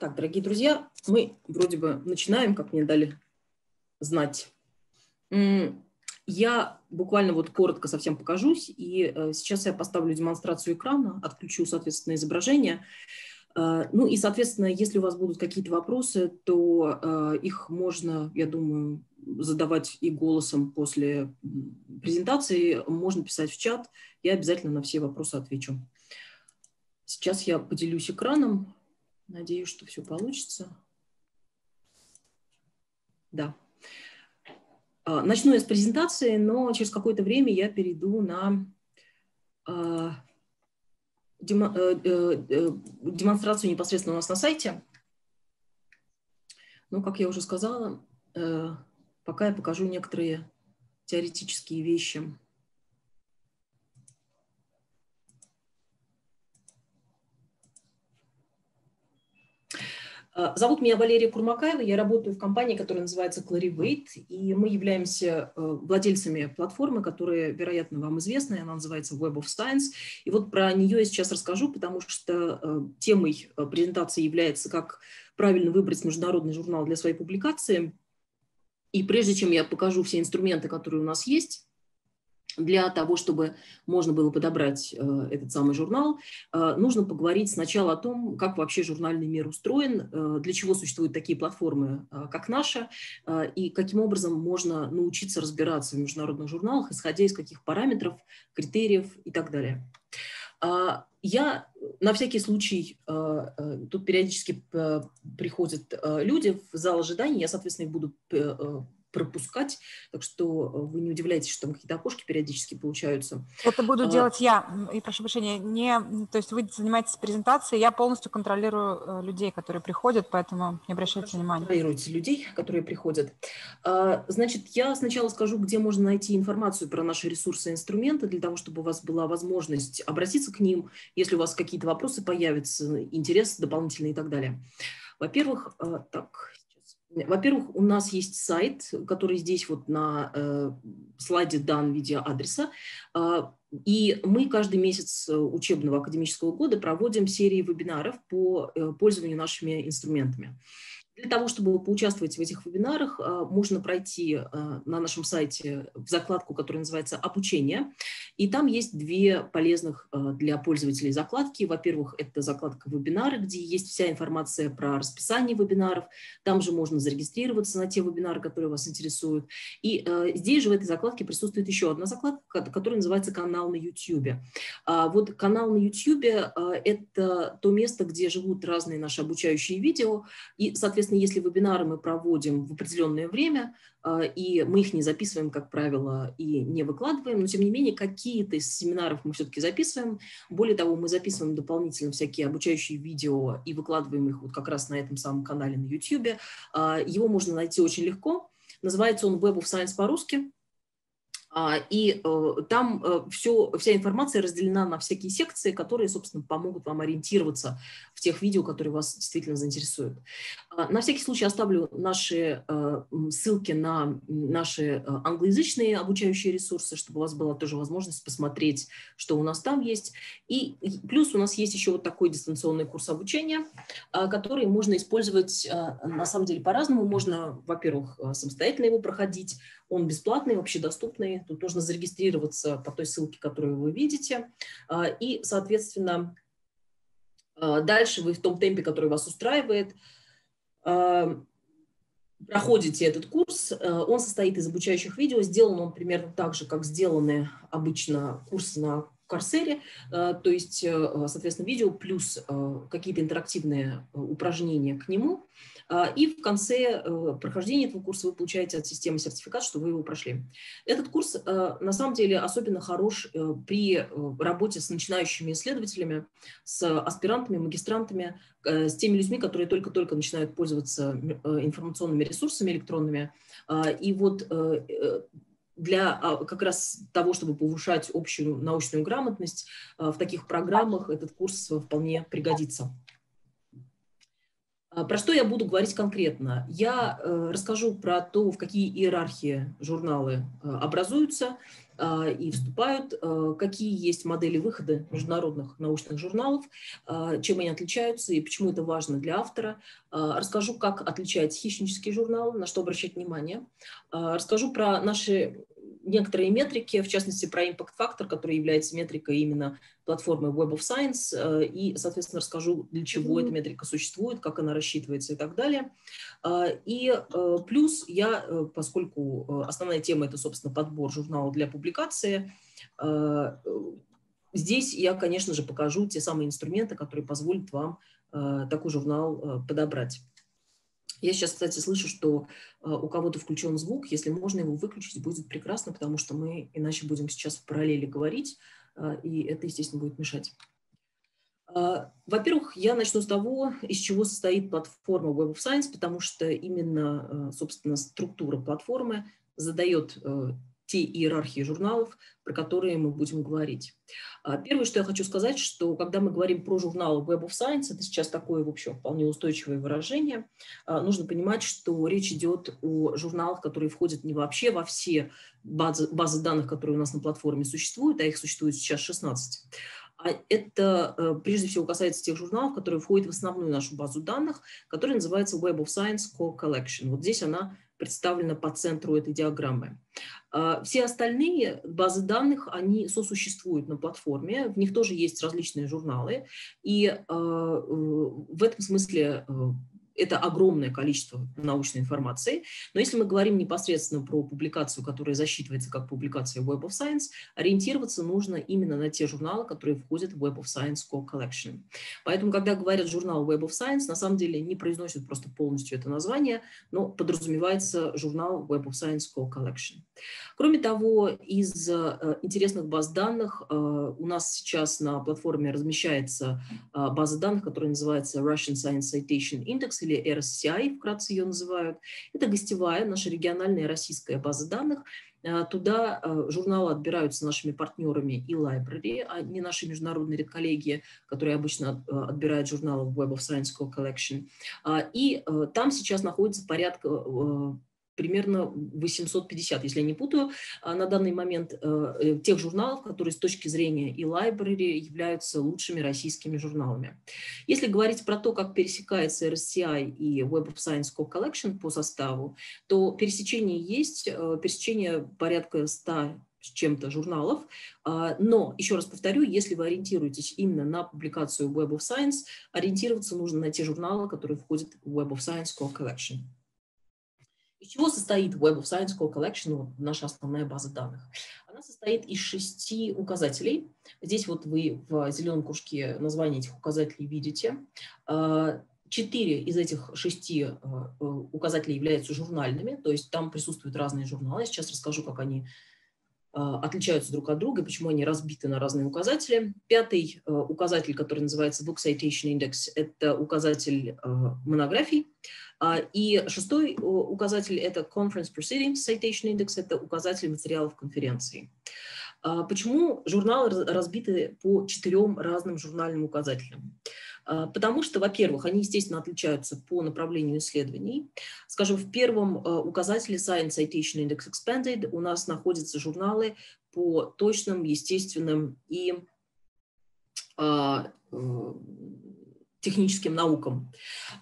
Так, дорогие друзья, мы вроде бы начинаем, как мне дали знать. Я буквально вот коротко совсем покажусь, и э, сейчас я поставлю демонстрацию экрана, отключу, соответственно, изображение. Э, ну и, соответственно, если у вас будут какие-то вопросы, то э, их можно, я думаю, задавать и голосом после презентации, можно писать в чат, я обязательно на все вопросы отвечу. Сейчас я поделюсь экраном. Надеюсь, что все получится. Да. А, начну я с презентации, но через какое-то время я перейду на а, э, э, демонстрацию непосредственно у нас на сайте. Ну, как я уже сказала, э, пока я покажу некоторые теоретические вещи. А, зовут меня Валерия Курмакаева, я работаю в компании, которая называется Clarivate, и мы являемся э, владельцами платформы, которая, вероятно, вам известна, она называется Web of Science. И вот про нее я сейчас расскажу, потому что э, темой э, презентации является, как правильно выбрать международный журнал для своей публикации. И прежде чем я покажу все инструменты, которые у нас есть, для того, чтобы можно было подобрать э, этот самый журнал, э, нужно поговорить сначала о том, как вообще журнальный мир устроен, э, для чего существуют такие платформы, э, как наша, э, и каким образом можно научиться разбираться в международных журналах, исходя из каких параметров, критериев и так далее. Э, я на всякий случай, э, э, тут периодически э, приходят люди в зал ожидания, я, соответственно, их буду пропускать, так что э, вы не удивляйтесь, что там какие-то окошки периодически получаются. Это буду а, делать я, и прошу прощения, не, то есть вы занимаетесь презентацией, я полностью контролирую э, людей, которые приходят, поэтому не обращайте внимания. Контролируйте людей, которые приходят. А, значит, я сначала скажу, где можно найти информацию про наши ресурсы и инструменты, для того, чтобы у вас была возможность обратиться к ним, если у вас какие-то вопросы появятся, интерес дополнительный и так далее. Во-первых, э, так, во-первых, у нас есть сайт, который здесь вот на э, слайде дан в виде адреса. Э, и мы каждый месяц учебного академического года проводим серии вебинаров по э, пользованию нашими инструментами. Для того, чтобы поучаствовать в этих вебинарах, а, можно пройти а, на нашем сайте в закладку, которая называется «Обучение». И там есть две полезных а, для пользователей закладки. Во-первых, это закладка «Вебинары», где есть вся информация про расписание вебинаров. Там же можно зарегистрироваться на те вебинары, которые вас интересуют. И здесь же в этой закладке присутствует еще одна закладка, которая называется «Канал на YouTube». Вот канал на YouTube – это то место, где живут разные наши обучающие видео. И, соответственно, Соответственно, если вебинары мы проводим в определенное время, а, и мы их не записываем, как правило, и не выкладываем, но тем не менее какие-то из семинаров мы все-таки записываем. Более того, мы записываем дополнительно всякие обучающие видео и выкладываем их вот как раз на этом самом канале на YouTube. А, его можно найти очень легко. Называется он Web of Science по-русски. А, и э, там э, все, вся информация разделена на всякие секции, которые, собственно, помогут вам ориентироваться в тех видео, которые вас действительно заинтересуют. А, на всякий случай оставлю наши э, ссылки на наши англоязычные обучающие ресурсы, чтобы у вас была тоже возможность посмотреть, что у нас там есть. И плюс у нас есть еще вот такой дистанционный курс обучения, который можно использовать на самом деле по-разному. Можно, во-первых, самостоятельно его проходить, он бесплатный, общедоступный. Тут нужно зарегистрироваться по той ссылке, которую вы видите. А, и, соответственно, а, дальше вы в том темпе, который вас устраивает, а, проходите этот курс. Он состоит из обучающих видео. Сделан он примерно так же, как сделаны обычно курсы на Корсере, то есть, соответственно, видео плюс какие-то интерактивные упражнения к нему. А, и в конце э, прохождения этого курса вы получаете от системы сертификат, что вы его прошли. Этот курс э, на самом деле особенно хорош э, при работе с начинающими исследователями, с аспирантами, магистрантами, с теми людьми, которые только-только начинают пользоваться информационными ресурсами электронными. А, и вот для а, как раз того, чтобы повышать общую научную грамотность, в таких программах этот курс вполне пригодится. А, про что я буду говорить конкретно? Я э, расскажу про то, в какие иерархии журналы э, образуются э, и вступают, э, какие есть модели выхода международных научных журналов, э, чем они отличаются и почему это важно для автора. Расскажу, как отличается хищнический журнал, на что обращать внимание. Расскажу про наши некоторые метрики, в частности, про импакт-фактор, который является метрикой именно платформы Web of Science, э, и, соответственно, расскажу, для чего mm-hmm. эта метрика существует, как она рассчитывается и так далее. Э, и э, плюс я, поскольку основная тема – это, собственно, подбор журнала для публикации, здесь я, конечно же, покажу те самые инструменты, которые позволят вам такой журнал подобрать. Я сейчас, кстати, слышу, что э, у кого-то включен звук. Если можно его выключить, будет прекрасно, потому что мы иначе будем сейчас в параллели говорить, э, и это, естественно, будет мешать. Э, во-первых, я начну с того, из чего состоит платформа Web of Science, потому что именно, собственно, структура платформы задает те иерархии журналов, про которые мы будем говорить. А, первое, что я хочу сказать, что когда мы говорим про журналы Web of Science, это сейчас такое, в общем, вполне устойчивое выражение, а, нужно понимать, что речь идет о журналах, которые входят не вообще во все базы, базы данных, которые у нас на платформе существуют, а их существует сейчас 16. А это э, прежде всего касается тех журналов, которые входят в основную нашу базу данных, которая называется Web of Science Core Collection. Вот здесь она представлена по центру этой диаграммы. А, все остальные базы данных, они сосуществуют на платформе, в них тоже есть различные журналы, и а, в этом смысле э, это огромное количество научной информации. Но если мы говорим непосредственно про публикацию, которая засчитывается как публикация Web of Science, ориентироваться нужно именно на те журналы, которые входят в Web of Science Core Collection. Поэтому, когда говорят журнал Web of Science, на самом деле не произносят просто полностью это название, но подразумевается журнал Web of Science Core Collection. Кроме того, из э, интересных баз данных э, у нас сейчас на платформе размещается э, база данных, которая называется Russian Science Citation Index, или RSCI, вкратце ее называют. Это гостевая, наша региональная российская база данных. А, туда а, журналы отбираются нашими партнерами и library, а не наши международные коллеги, которые обычно а, отбирают журналы в Web of Science Collection. И там сейчас находится порядка примерно 850, если я не путаю, а, на данный момент э, э, тех журналов, которые с точки зрения и library являются лучшими российскими журналами. Если говорить про то, как пересекается RSCI и Web of Science Co-Collection по составу, то пересечение есть, э, пересечение порядка 100 с чем-то журналов. А, но, еще раз повторю, если вы ориентируетесь именно на публикацию Web of Science, ориентироваться нужно на те журналы, которые входят в Web of Science Core Collection. Из чего состоит Web of Science Core Collection, наша основная база данных? Она состоит из шести указателей. Здесь вот вы в зеленом кружке название этих указателей видите. А, четыре из этих шести а, указателей являются журнальными, то есть там присутствуют разные журналы. Сейчас расскажу, как они отличаются друг от друга, почему они разбиты на разные указатели. Пятый указатель, который называется Book Citation Index, это указатель монографий. А, и шестой указатель – это Conference Proceedings Citation Index, это указатель материалов конференции. А, почему журналы разбиты по четырем разным журнальным указателям? А, потому что, во-первых, они, естественно, отличаются по направлению исследований. Скажем, в первом указателе Science Citation Index Expanded у нас находятся журналы по точным, естественным и техническим наукам.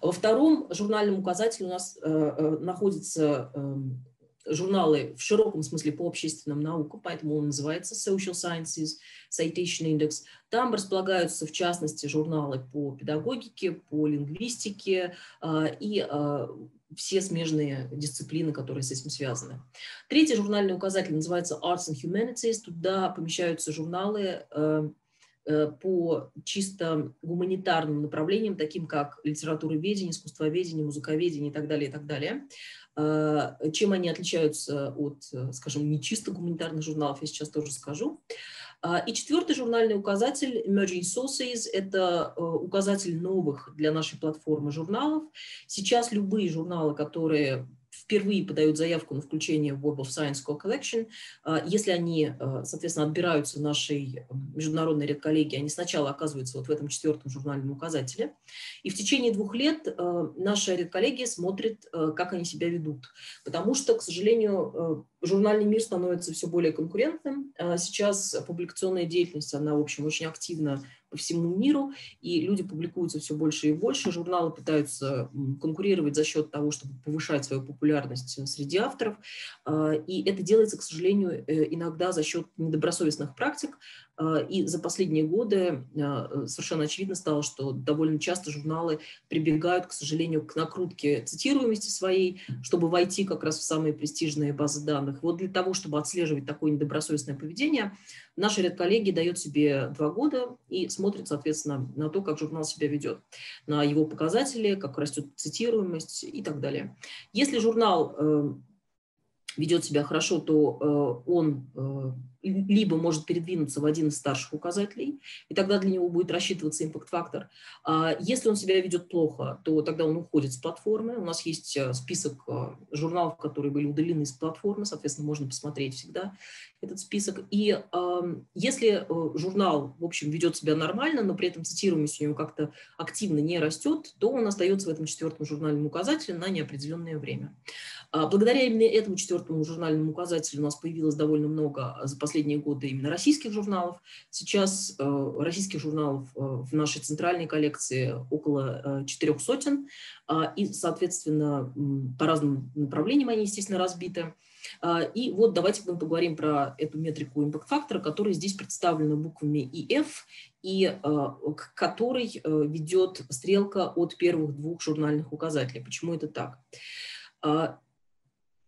Во втором журнальном указателе у нас э, э, находятся э, журналы в широком смысле по общественным наукам, поэтому он называется Social Sciences Citation Index. Там располагаются, в частности, журналы по педагогике, по лингвистике э, и э, все смежные дисциплины, которые с этим связаны. Третий журнальный указатель называется Arts and Humanities. Туда помещаются журналы Э, по чисто гуманитарным направлениям, таким как литературоведение, искусствоведение, музыковедение и так далее, и так далее. Э, чем они отличаются от, скажем, не чисто гуманитарных журналов, я сейчас тоже скажу. Э, и четвертый журнальный указатель Emerging Sources – это указатель новых для нашей платформы журналов. Сейчас любые журналы, которые впервые подают заявку на включение в Web of Science Co-Collection, если они, соответственно, отбираются нашей международной редколлегии, они сначала оказываются вот в этом четвертом журнальном указателе, и в течение двух лет наша редколлегия смотрит, как они себя ведут, потому что, к сожалению, журнальный мир становится все более конкурентным. Сейчас публикационная деятельность, она, в общем, очень активно по всему миру, и люди публикуются все больше и больше, журналы пытаются конкурировать за счет того, чтобы повышать свою популярность среди авторов, а, и это делается, к сожалению, э, иногда за счет недобросовестных практик, а, и за последние годы а, совершенно очевидно стало, что довольно часто журналы прибегают, к сожалению, к накрутке цитируемости своей, чтобы войти как раз в самые престижные базы данных. Вот для того, чтобы отслеживать такое недобросовестное поведение, Наша редколлегия дает себе два года и смотрит, соответственно, на то, как журнал себя ведет, на его показатели, как растет цитируемость и так далее. Если журнал э, ведет себя хорошо, то э, он э, либо может передвинуться в один из старших указателей, и тогда для него будет рассчитываться импакт-фактор. А если он себя ведет плохо, то тогда он уходит с платформы. У нас есть э, список журналов, которые были удалены с платформы, соответственно, можно посмотреть всегда этот список. И если журнал, в общем, ведет себя нормально, но при этом цитируемость у него как-то активно не растет, то он остается в этом четвертом журнальном указателе на неопределенное время. А, благодаря именно этому четвертому журнальному указателю у нас появилось довольно много а, за последние годы именно российских журналов. Сейчас э, российских журналов э, в нашей центральной коллекции около э, четырех сотен, а, и, соответственно, по разным направлениям они, естественно, разбиты. И вот давайте мы поговорим про эту метрику импакт-фактора, которая здесь представлена буквами ИФ, и к которой ведет стрелка от первых двух журнальных указателей. Почему это так?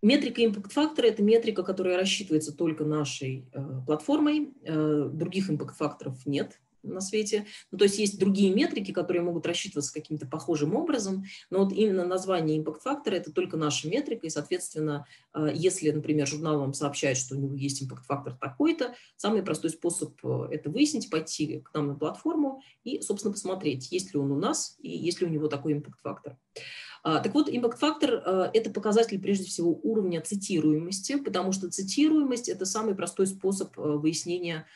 Метрика импакт-фактора – это метрика, которая рассчитывается только нашей э, платформой. Э, других импакт-факторов нет на свете. Ну, то есть есть другие метрики, которые могут рассчитываться каким-то похожим образом, но вот именно название импакт-фактора – это только наша метрика, и, соответственно, э, если, например, журнал вам сообщает, что у него есть импакт-фактор такой-то, самый простой способ э, это выяснить – пойти к нам на платформу и, собственно, посмотреть, есть ли он у нас и есть ли у него такой импакт-фактор. А, так вот, импакт-фактор а, – это показатель прежде всего уровня цитируемости, потому что цитируемость – это самый простой способ а, выяснения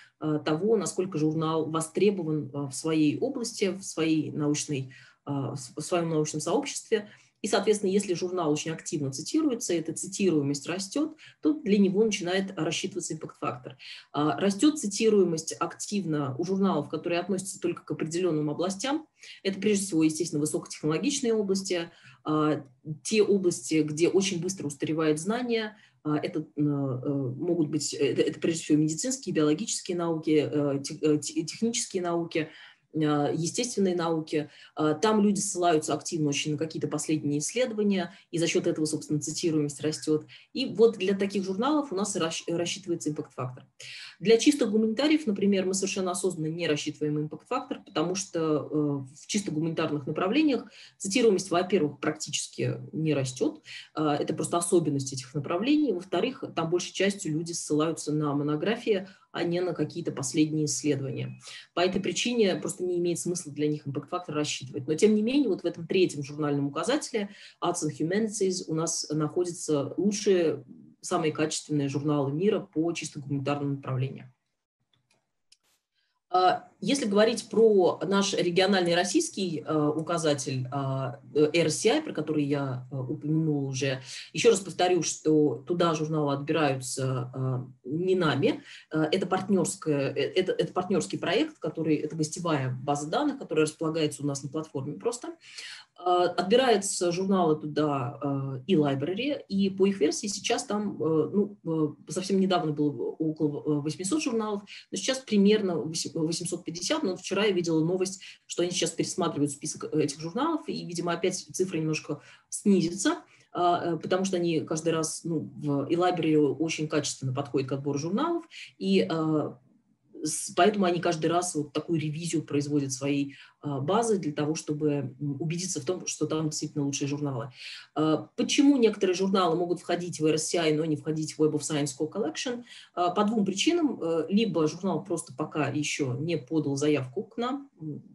того, насколько журнал востребован в своей области, в, своей научной, в своем научном сообществе – и, соответственно, если журнал очень активно цитируется, эта цитируемость растет, то для него начинает рассчитываться импакт-фактор. А, растет цитируемость активно у журналов, которые относятся только к определенным областям. Это, прежде всего, естественно, высокотехнологичные области, а, те области, где очень быстро устаревают знания, а, это э, могут быть, это, это прежде всего медицинские, биологические науки, э, э, технические науки – а, естественные науки. А, там люди ссылаются активно очень на какие-то последние исследования, и за счет этого, собственно, цитируемость растет. И вот для таких журналов у нас рассчитывается импакт-фактор. Для чисто гуманитариев, например, мы совершенно осознанно не рассчитываем импакт-фактор, потому что э, в чисто гуманитарных направлениях цитируемость, во-первых, практически не растет, а, это просто особенность этих направлений, во-вторых, там большей частью люди ссылаются на монографии, а не на какие-то последние исследования. По этой причине просто не имеет смысла для них импакт-фактор рассчитывать. Но тем не менее, вот в этом третьем журнальном указателе Arts and Humanities у нас находятся лучшие, самые качественные журналы мира по чисто гуманитарному направлению. А, если говорить про наш региональный российский а, указатель а, RCI, про который я упомянула уже, еще раз повторю, что туда журналы отбираются не нами. Это, партнерская, э, это, это партнерский проект, который, это гостевая база данных, которая располагается у нас на платформе просто. А, отбираются журналы туда а, и library, и по их версии сейчас там, э, ну, э, совсем недавно было около 800 журналов, но сейчас примерно 850, но вчера я видела новость, что они сейчас пересматривают список этих журналов, и, видимо, опять цифра немножко снизится, а, э, потому что они каждый раз, ну, в e-library очень качественно подходят к отбору журналов, и поэтому они каждый раз вот такую ревизию производят своей базы для того, чтобы убедиться в том, что там действительно лучшие журналы. Почему некоторые журналы могут входить в RSCI, но не входить в Web of Science Core Collection? По двум причинам. Либо журнал просто пока еще не подал заявку к нам,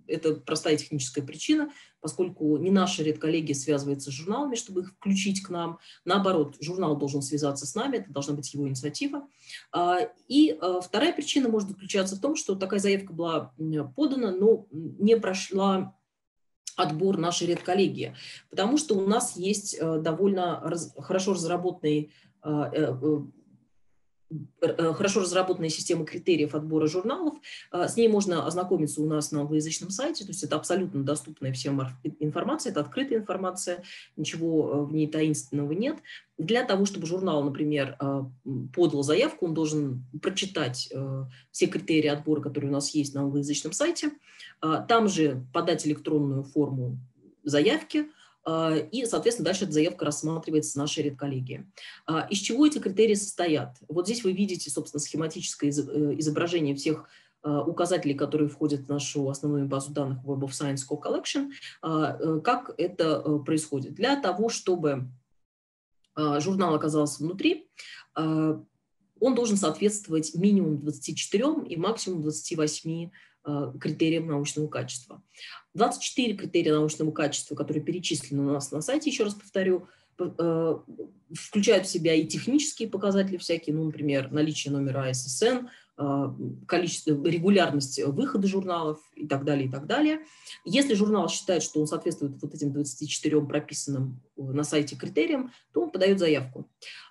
это простая техническая причина, поскольку не наша редколлегия связывается с журналами, чтобы их включить к нам. Наоборот, журнал должен связаться с нами, это должна быть его инициатива. А, и а, вторая причина может заключаться в том, что такая заявка была подана, но не прошла отбор нашей редколлегии, потому что у нас есть э, довольно раз, хорошо разработанный э, Э, хорошо разработанная система критериев отбора журналов. А, с ней можно ознакомиться у нас на англоязычном сайте, то есть это абсолютно доступная всем информация, это открытая информация, ничего э, в ней таинственного нет. Для того, чтобы журнал, например, э, подал заявку, он должен прочитать все критерии отбора, которые у нас есть на англоязычном сайте, там же подать электронную форму заявки – и, соответственно, дальше эта заявка рассматривается нашей редколлегией. А, из чего эти критерии состоят? Вот здесь вы видите, собственно, схематическое э, изображение всех а, указателей, которые входят в нашу основную базу данных Web of Science Core Collection. Э, как это э, происходит? Для того, чтобы журнал оказался внутри, он должен соответствовать минимум 24 и максимум 28 Э, критериям научного качества. 24 критерия научного качества, которые перечислены у нас на сайте, еще раз повторю, э, включают в себя и технические показатели всякие, ну, например, наличие номера ISSN, э, количество, регулярность выхода журналов и так далее, и так далее. Если журнал считает, что он соответствует вот этим 24 прописанным на сайте критериям, то он подает заявку.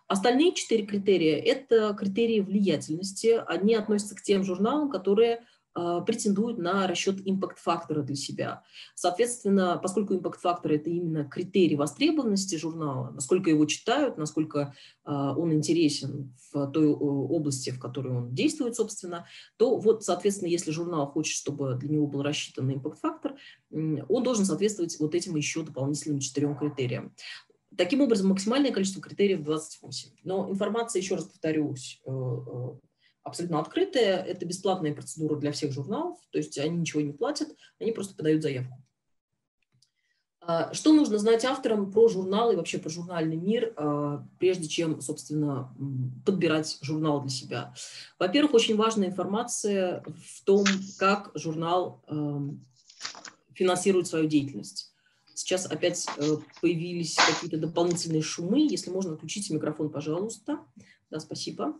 Остальные четыре критерия – это критерии влиятельности. Они относятся к тем журналам, которые претендуют на расчет импакт-фактора для себя. Соответственно, поскольку импакт-фактор – это именно критерий востребованности журнала, насколько его читают, насколько а, он интересен в той области, в которой он действует, собственно, то вот, соответственно, если журнал хочет, чтобы для него был рассчитан импакт-фактор, он должен соответствовать вот этим еще дополнительным четырем критериям. Таким образом, максимальное количество критериев 28. Но информация, еще раз повторюсь, э, э, абсолютно открытая, это бесплатная процедура для всех журналов, то есть они ничего не платят, они просто подают заявку. А, что нужно знать авторам про журнал и вообще про журнальный мир, а, прежде чем, собственно, подбирать журнал для себя? Во-первых, очень важная информация в том, как журнал финансирует свою деятельность. Сейчас опять э, появились какие-то дополнительные шумы. Если можно, отключите микрофон, пожалуйста. Да, спасибо.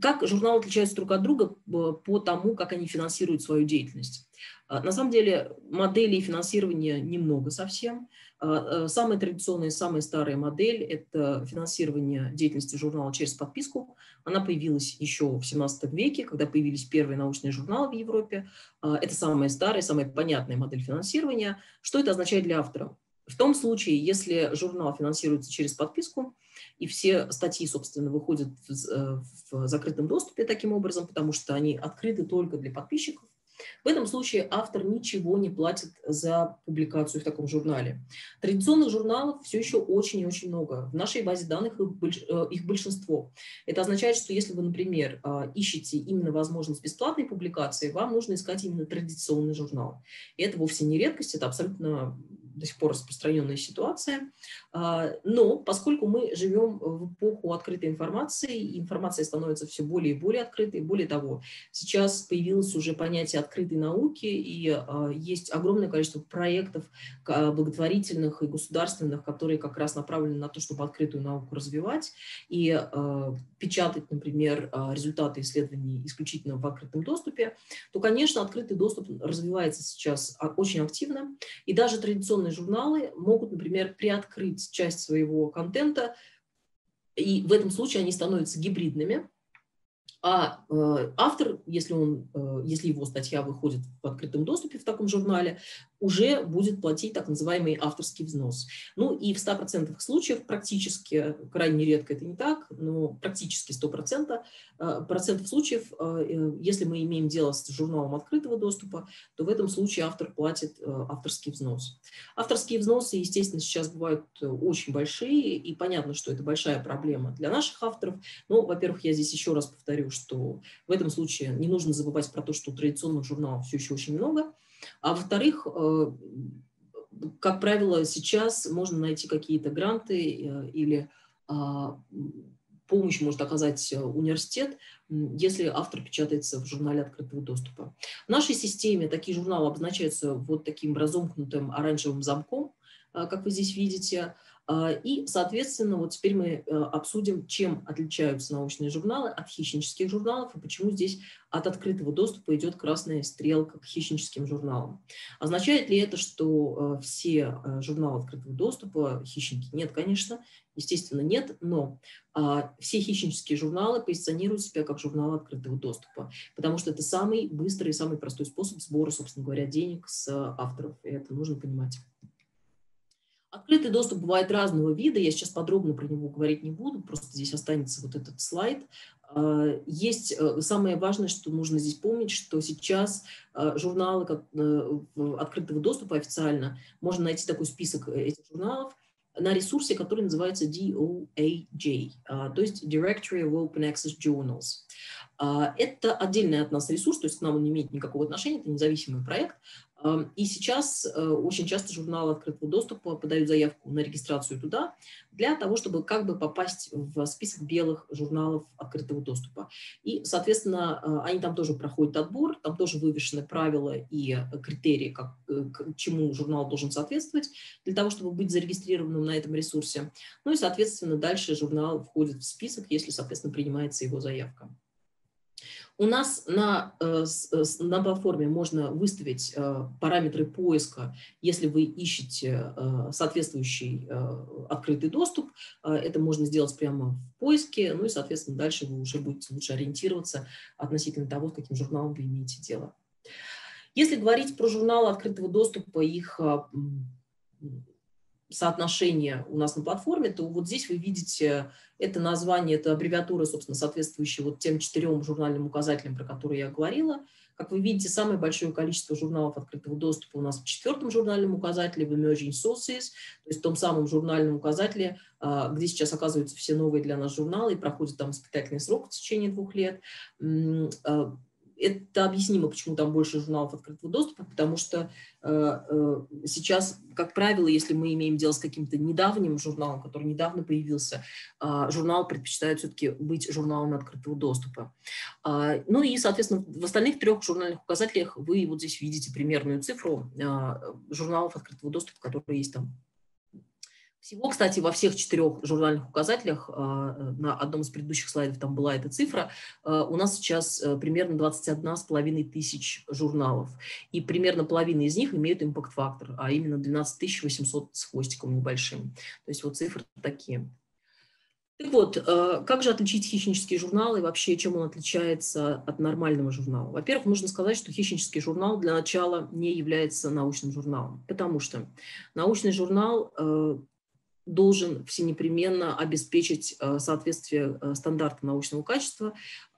Как журналы отличаются друг от друга э, по тому, как они финансируют свою деятельность? А, на самом деле моделей финансирования немного совсем. А, э, самая традиционная, самая старая модель – это финансирование деятельности журнала через подписку. Она появилась еще в 17 веке, когда появились первые научные журналы в Европе. А, это самая старая, самая понятная модель финансирования. Что это означает для автора? В том случае, если журнал финансируется через подписку, и все статьи, собственно, выходят в, э, в закрытом доступе таким образом, потому что они открыты только для подписчиков, в этом случае автор ничего не платит за публикацию в таком журнале. Традиционных журналов все еще очень и очень много. В нашей базе данных их э, большинство. Это означает, что если вы, например, э, ищете именно возможность бесплатной публикации, вам нужно искать именно традиционный журнал. И это вовсе не редкость, это абсолютно до сих пор распространенная ситуация. А, но поскольку мы живем в эпоху открытой информации, информация становится все более и более открытой, более того, сейчас появилось уже понятие открытой науки, и а, есть огромное количество проектов а, благотворительных и государственных, которые как раз направлены на то, чтобы открытую науку развивать и печатать, например, результаты исследований исключительно в открытом доступе, то, конечно, открытый доступ развивается сейчас очень активно, и даже традиционные журналы могут, например, приоткрыть часть своего контента, и в этом случае они становятся гибридными, а э, автор, если, он, э, если его статья выходит в открытом доступе в таком журнале, уже будет платить так называемый авторский взнос. Ну и в 100% случаев, практически, крайне редко это не так, но практически 100% э, процентов случаев, если мы имеем дело с журналом открытого доступа, то в этом случае автор платит авторский взнос. Авторские взносы, естественно, сейчас бывают очень большие, и понятно, что это большая проблема для наших авторов. Но, во-первых, я здесь еще раз повторю, что в этом случае не нужно забывать про то, что традиционных журналов все еще очень много – А во-вторых, как правило, сейчас можно найти какие-то гранты или а, помощь может оказать университет, если автор печатается в журнале открытого доступа. В нашей системе такие журналы обозначаются вот таким разомкнутым оранжевым замком, как вы здесь видите. А, и, соответственно, вот теперь мы э, обсудим, чем отличаются научные журналы от хищнических журналов и почему здесь от открытого доступа идет красная стрелка к хищническим журналам. Означает ли это, что э, все э, журналы открытого доступа хищники? Нет, конечно, естественно, нет, но а, все хищнические журналы позиционируют себя как журналы открытого доступа, потому что это самый быстрый и самый простой способ сбора, собственно говоря, денег с авторов, и это нужно понимать. Открытый доступ бывает разного вида, я сейчас подробно про него говорить не буду, просто здесь останется вот этот слайд. А, есть э, самое важное, что нужно здесь помнить, что сейчас э, журналы э, открытого доступа официально, можно найти такой список этих журналов на ресурсе, который называется DOAJ, а, то есть Directory of Open Access Journals. А, это отдельный от нас ресурс, то есть к нам он не имеет никакого отношения, это независимый проект, и сейчас э, очень часто журналы открытого доступа подают заявку на регистрацию туда для того, чтобы как бы попасть в список белых журналов открытого доступа. И, соответственно, э, они там тоже проходят отбор, там тоже вывешены правила и критерии, как, э, к чему журнал должен соответствовать для того, чтобы быть зарегистрированным на этом ресурсе. Ну и, соответственно, дальше журнал входит в список, если, соответственно, принимается его заявка. У нас на, э, на платформе можно выставить э, параметры поиска, если вы ищете э, соответствующий открытый доступ. Это можно сделать прямо в поиске, ну и, соответственно, дальше вы уже будете лучше ориентироваться относительно того, с каким журналом вы имеете дело. Если говорить про журналы открытого доступа, их соотношение у нас на платформе, то вот здесь вы видите это название, это аббревиатура, собственно, соответствующая вот тем четырем журнальным указателям, про которые я говорила. Как вы видите, самое большое количество журналов открытого доступа у нас в четвертом журнальном указателе, в Emerging Sources, то есть в том самом журнальном указателе, а, где сейчас оказываются все новые для нас журналы и проходит там испытательный срок в течение двух лет. А, это объяснимо, почему там больше журналов открытого доступа, потому что э, э, сейчас, как правило, если мы имеем дело с каким-то недавним журналом, который недавно появился, э, журнал предпочитает все-таки быть журналом открытого доступа. Э, ну и, соответственно, в остальных трех журнальных указателях вы вот здесь видите примерную цифру журналов открытого доступа, которые есть там всего, кстати, во всех четырех журнальных указателях, а, э, на одном из предыдущих слайдов там была эта цифра, а, у нас сейчас э, примерно 21,5 тысяч журналов. И примерно половина из них имеют импакт-фактор, а именно 12 800 с хвостиком небольшим. То есть вот цифры такие. Так вот, э, как же отличить хищнический журнал и вообще чем он отличается от нормального журнала? Во-первых, нужно сказать, что хищнический журнал для начала не является научным журналом, потому что научный журнал должен всенепременно обеспечить э, соответствие э, стандарта научного качества.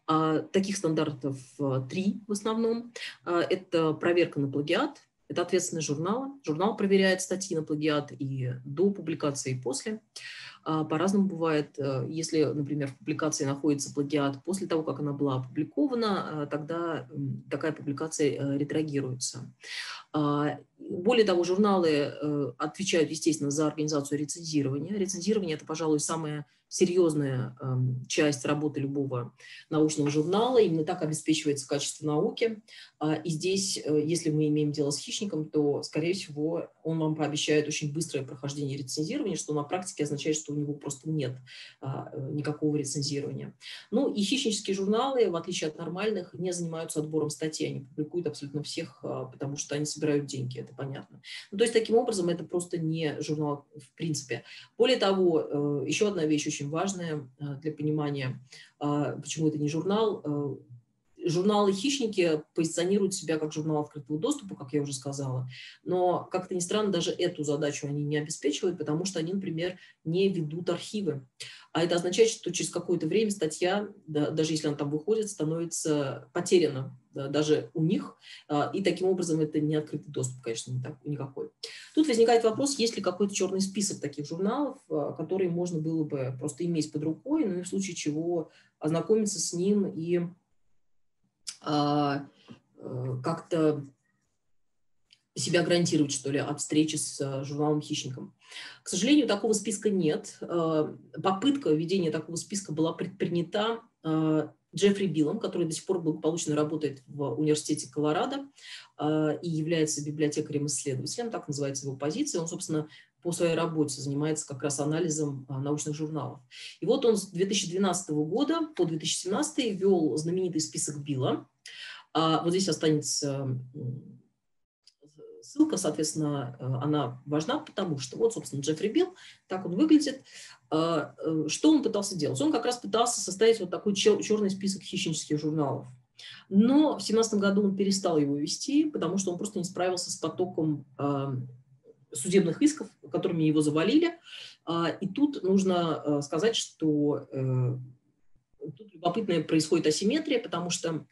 А, таких стандартов э, три в основном. Это проверка на плагиат, это ответственность журнала. Журнал проверяет статьи на плагиат и до публикации, и после. А, по-разному бывает. Если, например, в публикации находится плагиат после того, как она была опубликована, тогда такая публикация ретрагируется. А, более того, журналы э, отвечают, естественно, за организацию рецензирования. Рецензирование – это, пожалуй, самое серьезная эм, часть работы любого научного журнала. Именно так обеспечивается качество науки. А, и здесь, э, если мы имеем дело с хищником, то, скорее всего, он вам пообещает очень быстрое прохождение рецензирования, что на практике означает, что у него просто нет а, э, никакого рецензирования. Ну и хищнические журналы, в отличие от нормальных, не занимаются отбором статей. Они публикуют абсолютно всех, а, потому что они собирают деньги, это понятно. Ну, то есть, таким образом, это просто не журнал в принципе. Более того, еще одна вещь очень важное э, для понимания, а, почему это не журнал. Журналы «Хищники» позиционируют себя как журнал открытого доступа, как я уже сказала, но, как-то ни странно, даже эту задачу они не обеспечивают, потому что они, например, не ведут архивы. А это означает, что через какое-то время статья, да, даже если она там выходит, становится потеряна да, даже у них, а, и таким образом это не открытый доступ, конечно, не так, никакой. Тут возникает вопрос, есть ли какой-то черный список таких журналов, а, которые можно было бы просто иметь под рукой, ну и в случае чего ознакомиться с ним и как-то себя гарантировать, что ли, от встречи с журналом «Хищником». К сожалению, такого списка нет. Попытка введения такого списка была предпринята Джеффри Биллом, который до сих пор благополучно работает в университете Колорадо э, и является библиотекарем-исследователем, так называется его позиция. Он, собственно, по своей работе занимается как раз анализом э, научных журналов. И вот он с 2012 года по 2017 ввел знаменитый список Билла. А вот здесь останется ссылка, соответственно, э, она важна, потому что вот, собственно, Джеффри Билл, так он выглядит. А, э, что он пытался делать? Он как раз пытался составить вот такой черный список хищнических журналов. Но в 2017 году он перестал его вести, потому что он просто не справился с потоком а, судебных исков, которыми его завалили. А, и тут нужно сказать, что э, тут любопытная происходит асимметрия, потому что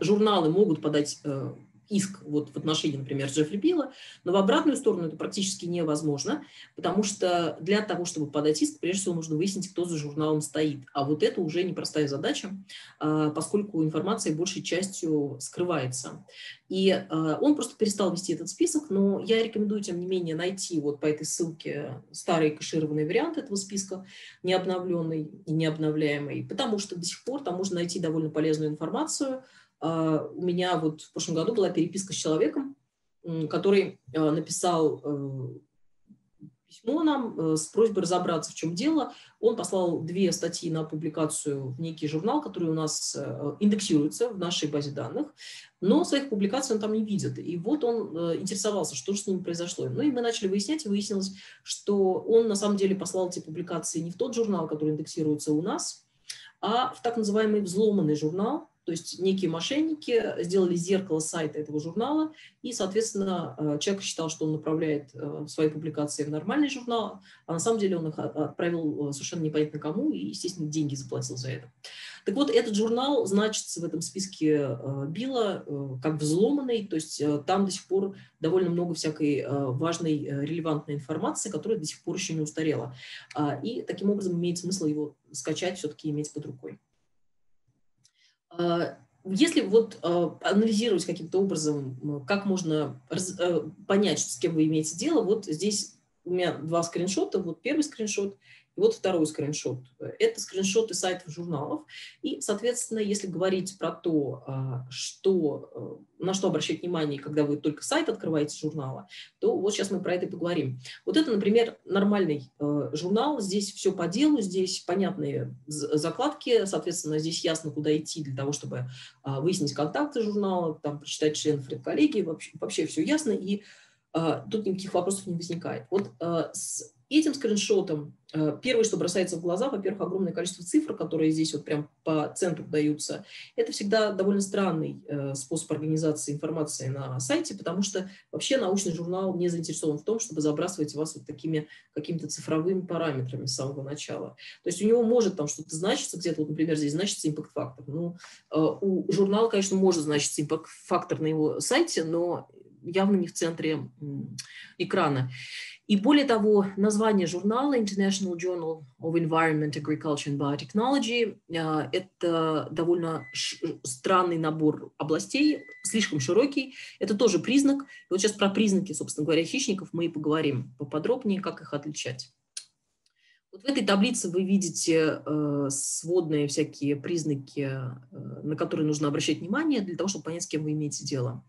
журналы могут подать иск вот в отношении, например, Джеффри Билла, но в обратную сторону это практически невозможно, потому что для того, чтобы подать иск, прежде всего нужно выяснить, кто за журналом стоит. А вот это уже непростая задача, а, поскольку информация большей частью скрывается. И а, он просто перестал вести этот список, но я рекомендую, тем не менее, найти вот по этой ссылке старый кэшированный вариант этого списка, не обновленный и не обновляемый, потому что до сих пор там можно найти довольно полезную информацию, у меня вот в прошлом году была переписка с человеком, который а, написал э, письмо нам э, с просьбой разобраться, в чем дело. Он послал две статьи на публикацию в некий журнал, который у нас э, индексируется в нашей базе данных, но своих публикаций он там не видит. И вот он интересовался, что же с ним произошло. Ну и мы начали выяснять, и выяснилось, что он на самом деле послал эти публикации не в тот журнал, который индексируется у нас, а в так называемый взломанный журнал, то есть некие мошенники сделали зеркало сайта этого журнала, и, соответственно, э, человек считал, что он направляет э, свои публикации в нормальный журнал, а на самом деле он их отправил э, совершенно непонятно кому, и, естественно, деньги заплатил за это. Так вот, этот журнал значится в этом списке Билла как взломанный, то есть там до сих пор довольно много всякой важной, релевантной информации, которая до сих пор еще не устарела. А, и таким образом имеет смысл его скачать, все-таки иметь под рукой. А, если вот а, анализировать каким-то образом, как можно э, понять, с кем вы имеете дело, вот здесь у меня два скриншота. Вот первый скриншот – и вот второй скриншот. Это скриншоты сайтов журналов. И, соответственно, если говорить про то, а, что, э, на что обращать внимание, когда вы только сайт открываете журнала, то вот сейчас мы про это поговорим. Вот это, например, нормальный э, журнал. Здесь все по делу, здесь понятные закладки, соответственно, здесь ясно, куда идти для того, чтобы а, выяснить контакты журнала, там, прочитать членов редколлегии, вообще, вообще все ясно, и а, тут никаких вопросов не возникает. Вот с этим скриншотом э, первое, что бросается в глаза, во-первых, огромное количество цифр, которые здесь вот прям по центру даются. Это всегда довольно странный э, способ организации информации на сайте, потому что вообще научный журнал не заинтересован в том, чтобы забрасывать вас вот такими какими-то цифровыми параметрами с самого начала. То есть у него может там что-то значиться где-то, вот, например, здесь значится импакт-фактор. Ну, э, у журнала, конечно, может значиться импакт-фактор на его сайте, но явно не в центре экрана. И более того, название журнала International Journal of Environment, Agriculture and Biotechnology э, – это довольно странный набор областей, слишком широкий. Это тоже признак. И вот сейчас про признаки, собственно говоря, хищников мы и поговорим поподробнее, как их отличать. Вот в этой таблице вы видите э, сводные всякие признаки, э, на которые нужно обращать внимание для того, чтобы понять, с кем вы имеете дело.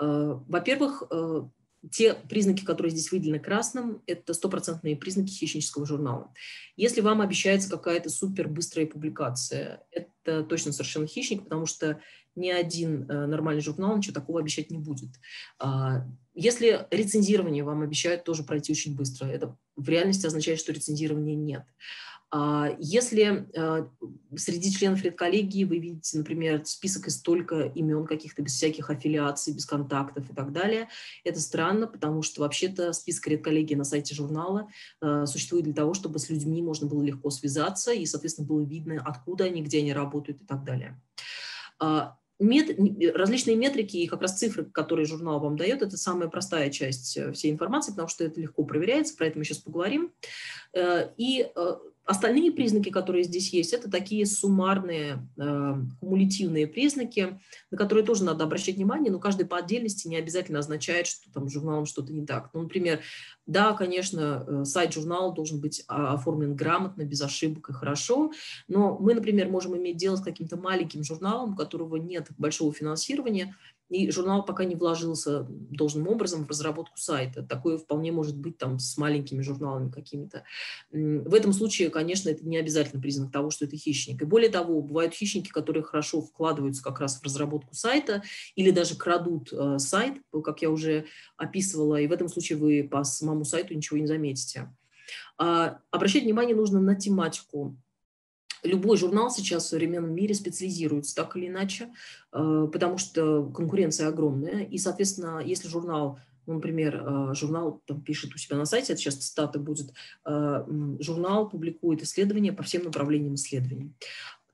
Э, во-первых, э, те признаки, которые здесь выделены красным, это стопроцентные признаки хищнического журнала. Если вам обещается какая-то супер быстрая публикация, это точно совершенно хищник, потому что ни один э, нормальный журнал ничего такого обещать не будет. А, если рецензирование вам обещают тоже пройти очень быстро, это в реальности означает, что рецензирования нет. А, если а, среди членов редколлегии вы видите, например, список из столько имен каких-то без всяких аффилиаций, без контактов и так далее, это странно, потому что вообще-то список редколлегии на сайте журнала а, существует для того, чтобы с людьми можно было легко связаться и, соответственно, было видно, откуда они, где они работают и так далее. Мет, различные метрики и как раз цифры, которые журнал вам дает, это самая простая часть э, всей информации, потому что это легко проверяется, про это мы сейчас поговорим. Э, и э, Остальные признаки, которые здесь есть, это такие суммарные, э, кумулятивные признаки, на которые тоже надо обращать внимание, но каждый по отдельности не обязательно означает, что там журналом что-то не так. Ну, например, да, конечно, э, сайт журнала должен быть а, оформлен грамотно, без ошибок и хорошо, но мы, например, можем иметь дело с каким-то маленьким журналом, у которого нет большого финансирования, и журнал пока не вложился должным образом в разработку сайта. Такое вполне может быть там с маленькими журналами какими-то. В этом случае, конечно, это не обязательно признак того, что это хищник. И более того, бывают хищники, которые хорошо вкладываются как раз в разработку сайта или даже крадут э, сайт, как я уже описывала, и в этом случае вы по самому сайту ничего не заметите. А, обращать внимание нужно на тематику Любой журнал сейчас в современном мире специализируется так или иначе, э, потому что конкуренция огромная. И, соответственно, если журнал ну, например, э, журнал там, пишет у себя на сайте, это сейчас цитата будет, э, журнал публикует исследования по всем направлениям исследований.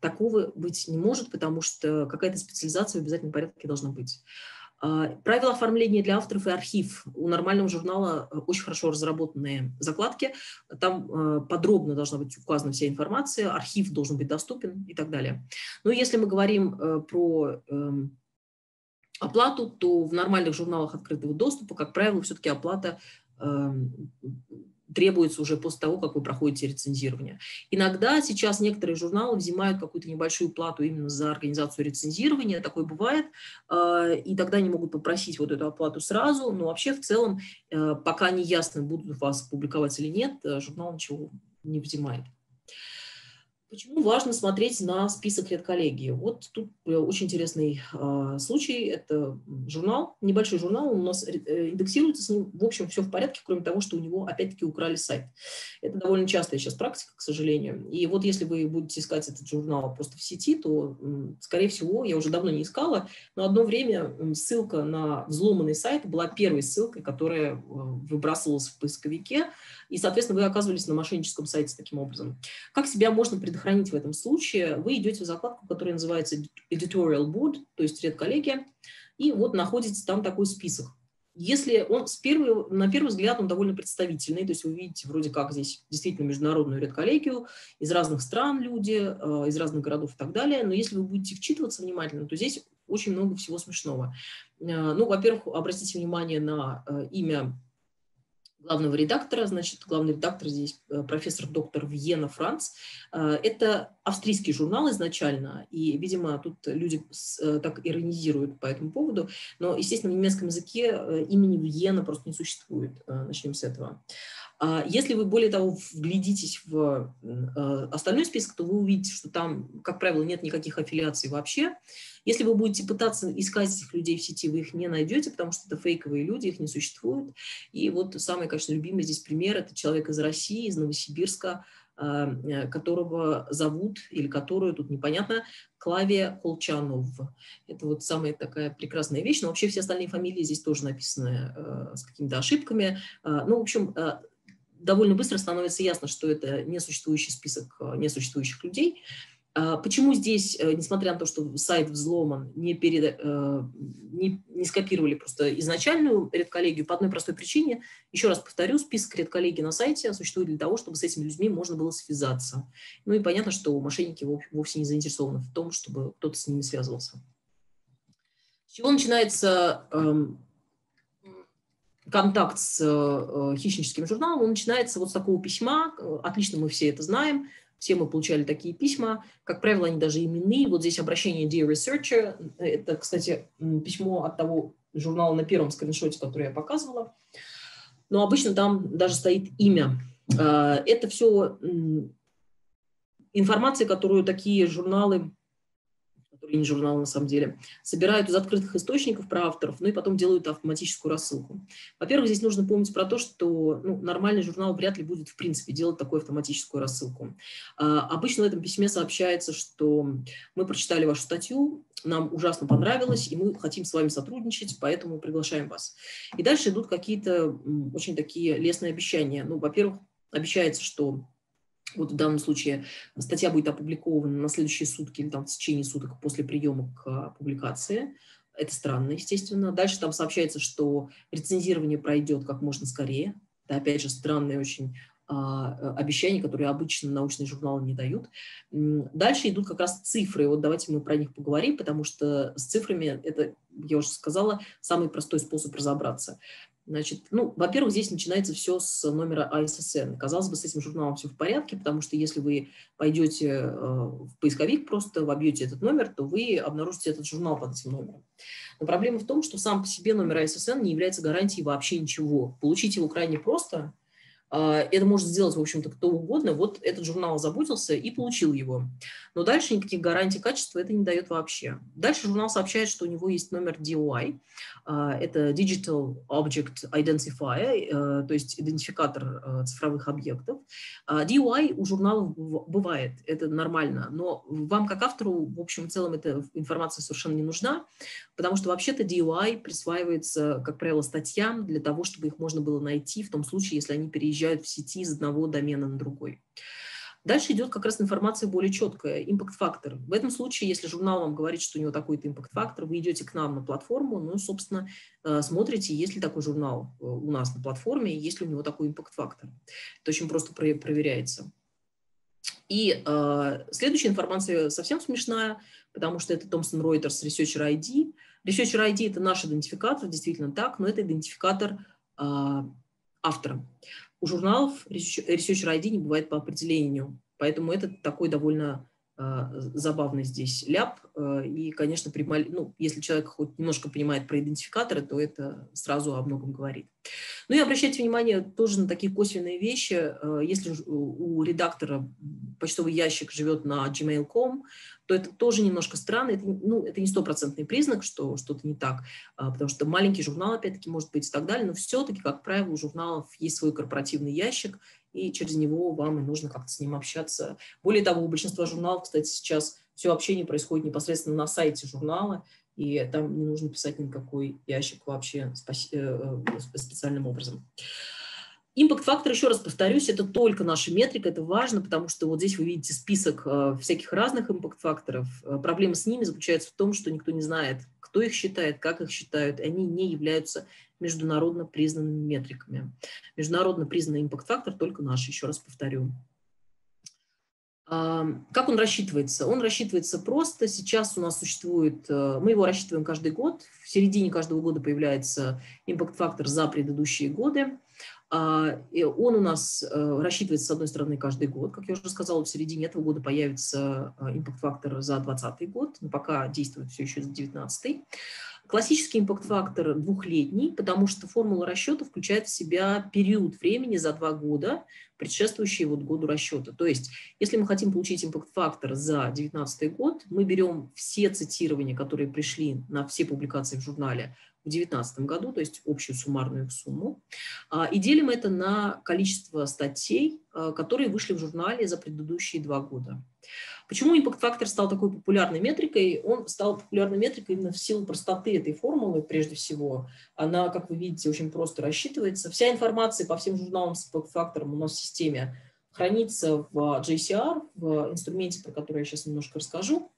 Такого быть не может, потому что какая-то специализация в обязательном порядке должна быть. А, правила оформления для авторов и архив. У нормального журнала э, очень хорошо разработанные закладки. Там э, подробно должна быть указана вся информация, архив должен быть доступен и так далее. Но если мы говорим э, про эм, оплату, то в нормальных журналах открытого доступа, как правило, все-таки оплата эм, требуется уже после того, как вы проходите рецензирование. Иногда сейчас некоторые журналы взимают какую-то небольшую плату именно за организацию рецензирования, такое бывает, а, и тогда они могут попросить вот эту оплату сразу, но вообще в целом, э, пока не ясно, будут вас публиковать или нет, э, журнал ничего не взимает. Почему важно смотреть на список редколлегии? Вот тут э, очень интересный э, случай. Это журнал, небольшой журнал, у нас э, индексируется, с ним, в общем, все в порядке, кроме того, что у него опять-таки украли сайт. Это довольно частая сейчас практика, к сожалению. И вот если вы будете искать этот журнал просто в сети, то, скорее всего, я уже давно не искала, но одно время ссылка на взломанный сайт была первой ссылкой, которая э, выбрасывалась в поисковике, и, соответственно, вы оказывались на мошенническом сайте таким образом. Как себя можно предохранить в этом случае, вы идете в закладку, которая называется Editorial Board, то есть редколлегия, и вот находится там такой список. Если он с первой, на первый взгляд он довольно представительный, то есть вы видите вроде как здесь действительно международную редколлегию, из разных стран люди, э, из разных городов и так далее, но если вы будете вчитываться внимательно, то здесь очень много всего смешного. Э, ну, во-первых, обратите внимание на э, имя главного редактора. Значит, главный редактор здесь э, профессор доктор Вьена Франц. Э, это австрийский журнал изначально, и, видимо, тут люди э, так иронизируют по этому поводу, но, естественно, в немецком языке имени Вьена просто не существует. Начнем с этого. А если вы, более того, вглядитесь в остальной список, то вы увидите, что там, как правило, нет никаких аффилиаций вообще. Если вы будете пытаться искать этих людей в сети, вы их не найдете, потому что это фейковые люди, их не существует. И вот самый, конечно, любимый здесь пример – это человек из России, из Новосибирска, а, э, которого зовут, или которую, тут непонятно, Клавия Колчанов. Это вот самая такая прекрасная вещь, но вообще все остальные фамилии здесь тоже написаны э, с какими-то ошибками. А, ну, в общем, э, довольно быстро становится ясно, что это несуществующий список несуществующих людей. А почему здесь, э, несмотря на то, что сайт взломан, не, перед, э, не, не скопировали просто изначальную редколлегию по одной простой причине? Еще раз повторю, список редколлегий на сайте существует для того, чтобы с этими людьми можно было связаться. Ну и понятно, что мошенники вовсе не заинтересованы в том, чтобы кто-то с ними связывался. С чего начинается эм, контакт с э, хищническим журналом? Он начинается вот с такого письма, отлично мы все это знаем, все мы получали такие письма. Как правило, они даже именные. Вот здесь обращение Dear Researcher. Это, кстати, письмо от того журнала на первом скриншоте, который я показывала. Но обычно там даже стоит имя. А, это все информация, которую такие журналы или не журнал на самом деле, собирают из открытых источников про авторов, ну и потом делают автоматическую рассылку. Во-первых, здесь нужно помнить про то, что ну, нормальный журнал вряд ли будет в принципе делать такую автоматическую рассылку. А, обычно в этом письме сообщается, что мы прочитали вашу статью, нам ужасно понравилось, и мы хотим с вами сотрудничать, поэтому приглашаем вас. И дальше идут какие-то очень такие лестные обещания. Ну, во-первых, обещается, что вот в данном случае статья будет опубликована на следующие сутки или там в течение суток после приема к публикации. Это странно, естественно. Дальше там сообщается, что рецензирование пройдет как можно скорее. Это, опять же, странная очень а, обещаний, которые обычно научные журналы не дают. Дальше идут как раз цифры. Вот давайте мы про них поговорим, потому что с цифрами это, я уже сказала, самый простой способ разобраться. Значит, ну, во-первых, здесь начинается все с номера ISSN. Казалось бы, с этим журналом все в порядке, потому что если вы пойдете э, в поисковик, просто вобьете этот номер, то вы обнаружите этот журнал под этим номером. Но проблема в том, что сам по себе номер ISSN не является гарантией вообще ничего. Получить его крайне просто – а, это может сделать, в общем-то, кто угодно. Вот этот журнал озаботился и получил его. Но дальше никаких гарантий качества это не дает вообще. Дальше журнал сообщает, что у него есть номер DOI. А, это Digital Object Identifier, э, то есть идентификатор э, цифровых объектов. А, DOI у журналов бывает, это нормально. Но вам, как автору, в общем и целом, эта информация совершенно не нужна, потому что вообще-то DOI присваивается, как правило, статьям для того, чтобы их можно было найти в том случае, если они переезжают переезжают в сети из одного домена на другой. Дальше идет как раз информация более четкая, импакт-фактор. В этом случае, если журнал вам говорит, что у него такой-то импакт-фактор, вы идете к нам на платформу, ну, собственно, э, смотрите, есть ли такой журнал э, у нас на платформе, есть ли у него такой импакт-фактор. Это очень просто проверяется. И э, следующая информация совсем смешная, потому что это Thomson Reuters Researcher ID. Researcher ID – это наш идентификатор, действительно так, но это идентификатор э, автора. У журналов Researcher ID не бывает по определению, поэтому это такой довольно забавный здесь ляп. Э, и, конечно, при, ну, если человек хоть немножко понимает про идентификаторы, то это сразу о многом говорит. Ну и обращайте внимание тоже на такие косвенные вещи. Э, если у редактора почтовый ящик живет на gmail.com, то это тоже немножко странно. Это, ну, это не стопроцентный признак, что что-то не так, а, потому что маленький журнал, опять-таки, может быть и так далее, но все-таки, как правило, у журналов есть свой корпоративный ящик, и через него вам и нужно как-то с ним общаться. Более того, у большинства журналов, кстати, сейчас все общение происходит непосредственно на сайте журнала, и там не нужно писать никакой ящик вообще э, э, специальным образом. Импакт-фактор, еще раз повторюсь, это только наша метрика, это важно, потому что вот здесь вы видите список э, всяких разных импакт-факторов. Проблема с ними заключается в том, что никто не знает, кто их считает, как их считают, и они не являются международно признанными метриками. Международно признанный импакт-фактор только наш, еще раз повторю. Как он рассчитывается? Он рассчитывается просто. Сейчас у нас существует, э, мы его рассчитываем каждый год. В середине каждого года появляется импакт-фактор за предыдущие годы. А, он у нас э, рассчитывается, с одной стороны, каждый год. Как я уже сказала, в середине этого года появится э, импакт-фактор за 2020 год, но пока действует все еще за 2019. Классический импакт-фактор двухлетний, потому что формула расчета включает в себя период времени за два года, предшествующий вот году расчета. То есть, если мы хотим получить импакт-фактор за 2019 год, мы берем все цитирования, которые пришли на все публикации в журнале в 2019 году, то есть общую суммарную сумму, а, и делим это на количество статей, а, которые вышли в журнале за предыдущие два года. Почему импакт-фактор стал такой популярной метрикой? Он стал популярной метрикой именно в силу простоты этой формулы, прежде всего. Она, как вы видите, очень просто рассчитывается. Вся информация по всем журналам с импакт-фактором у нас в системе хранится в JCR, в инструменте, про который я сейчас немножко расскажу.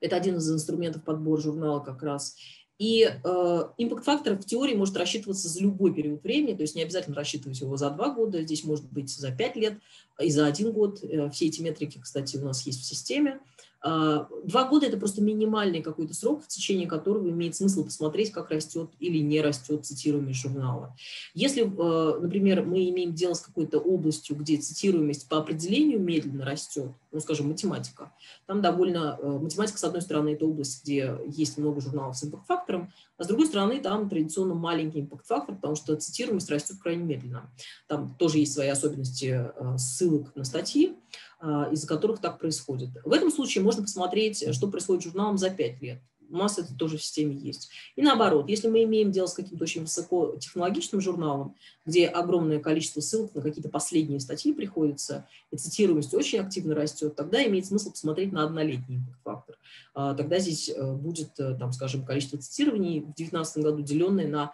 Это один из инструментов подбора журнала как раз. И э, импакт-фактор в теории может рассчитываться за любой период времени, то есть не обязательно рассчитывать его за два года, здесь может быть за пять лет и за один год. Э, все эти метрики, кстати, у нас есть в системе. А, два года – это просто минимальный какой-то срок, в течение которого имеет смысл посмотреть, как растет или не растет цитируемость журнала. Если, э, например, мы имеем дело с какой-то областью, где цитируемость по определению медленно растет, ну, скажем, математика, там довольно… Э, математика, с одной стороны, это область, где есть много журналов с импакт-фактором, а с другой стороны, там традиционно маленький импакт-фактор, потому что цитируемость растет крайне медленно. Там тоже есть свои особенности ссылок на статьи, а, из-за которых так происходит. В этом случае можно посмотреть, что происходит с журналом за 5 лет. У нас это тоже в системе есть. И наоборот, если мы имеем дело с каким-то очень высокотехнологичным журналом, где огромное количество ссылок на какие-то последние статьи приходится, и цитируемость очень активно растет, тогда имеет смысл посмотреть на однолетний фактор. А, тогда здесь э, будет, э, там, скажем, количество цитирований в 2019 году, деленное на а,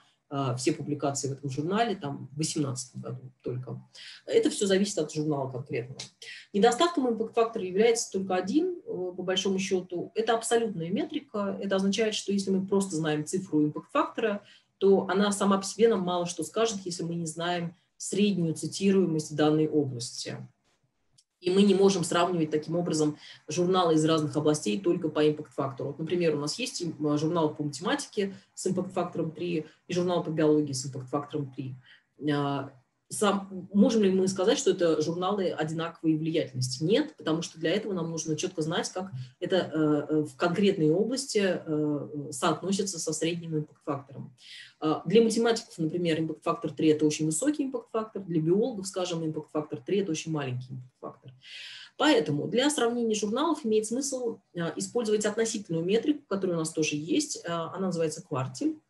все публикации в этом журнале, там, в 2018 году только. Это все зависит от журнала конкретного. Недостатком импакт-фактора является только один, э, по большому счету, это абсолютная метрика. Это означает, что если мы просто знаем цифру импакт-фактора, то она сама по себе нам мало что скажет, если мы не знаем среднюю цитируемость данной области. И мы не можем сравнивать таким образом журналы из разных областей только по импакт-фактору. Вот, например, у нас есть журнал по математике с импакт-фактором 3 и журнал по биологии с импакт-фактором 3 сам, можем ли мы сказать, что это журналы одинаковой влиятельности? Нет, потому что для этого нам нужно четко знать, как это э, э в конкретной области э, соотносится со средним импакт-фактором. Э, для математиков, например, импакт-фактор 3 – это очень высокий импакт-фактор, для биологов, скажем, импакт-фактор 3 – это очень маленький импакт-фактор. Поэтому для сравнения журналов имеет смысл э, использовать относительную метрику, которая у нас тоже есть. Э, она называется квартиль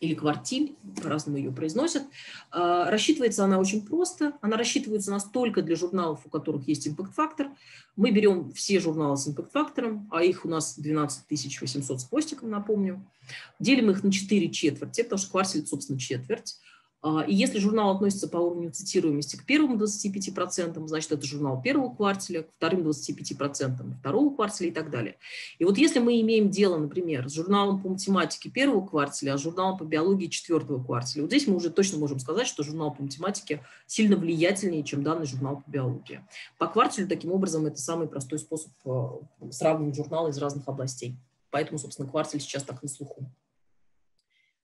или квартиль, по-разному ее произносят. А, рассчитывается она очень просто. Она рассчитывается настолько для журналов, у которых есть импакт-фактор. Мы берем все журналы с импакт-фактором, а их у нас 12 800 с хвостиком, напомню. Делим их на 4 четверти, потому что квартиль, собственно, четверть. А, и если журнал относится по уровню цитируемости к первым 25%, значит, это журнал первого квартиля, к вторым 25% второго квартиля и так далее. И вот если мы имеем дело, например, с журналом по математике первого квартиля, а журналом по биологии четвертого квартиля, вот здесь мы уже точно можем сказать, что журнал по математике сильно влиятельнее, чем данный журнал по биологии. По квартилю, таким образом, это самый простой способ э, сравнивать журналы из разных областей. Поэтому, собственно, квартиль сейчас так на слуху.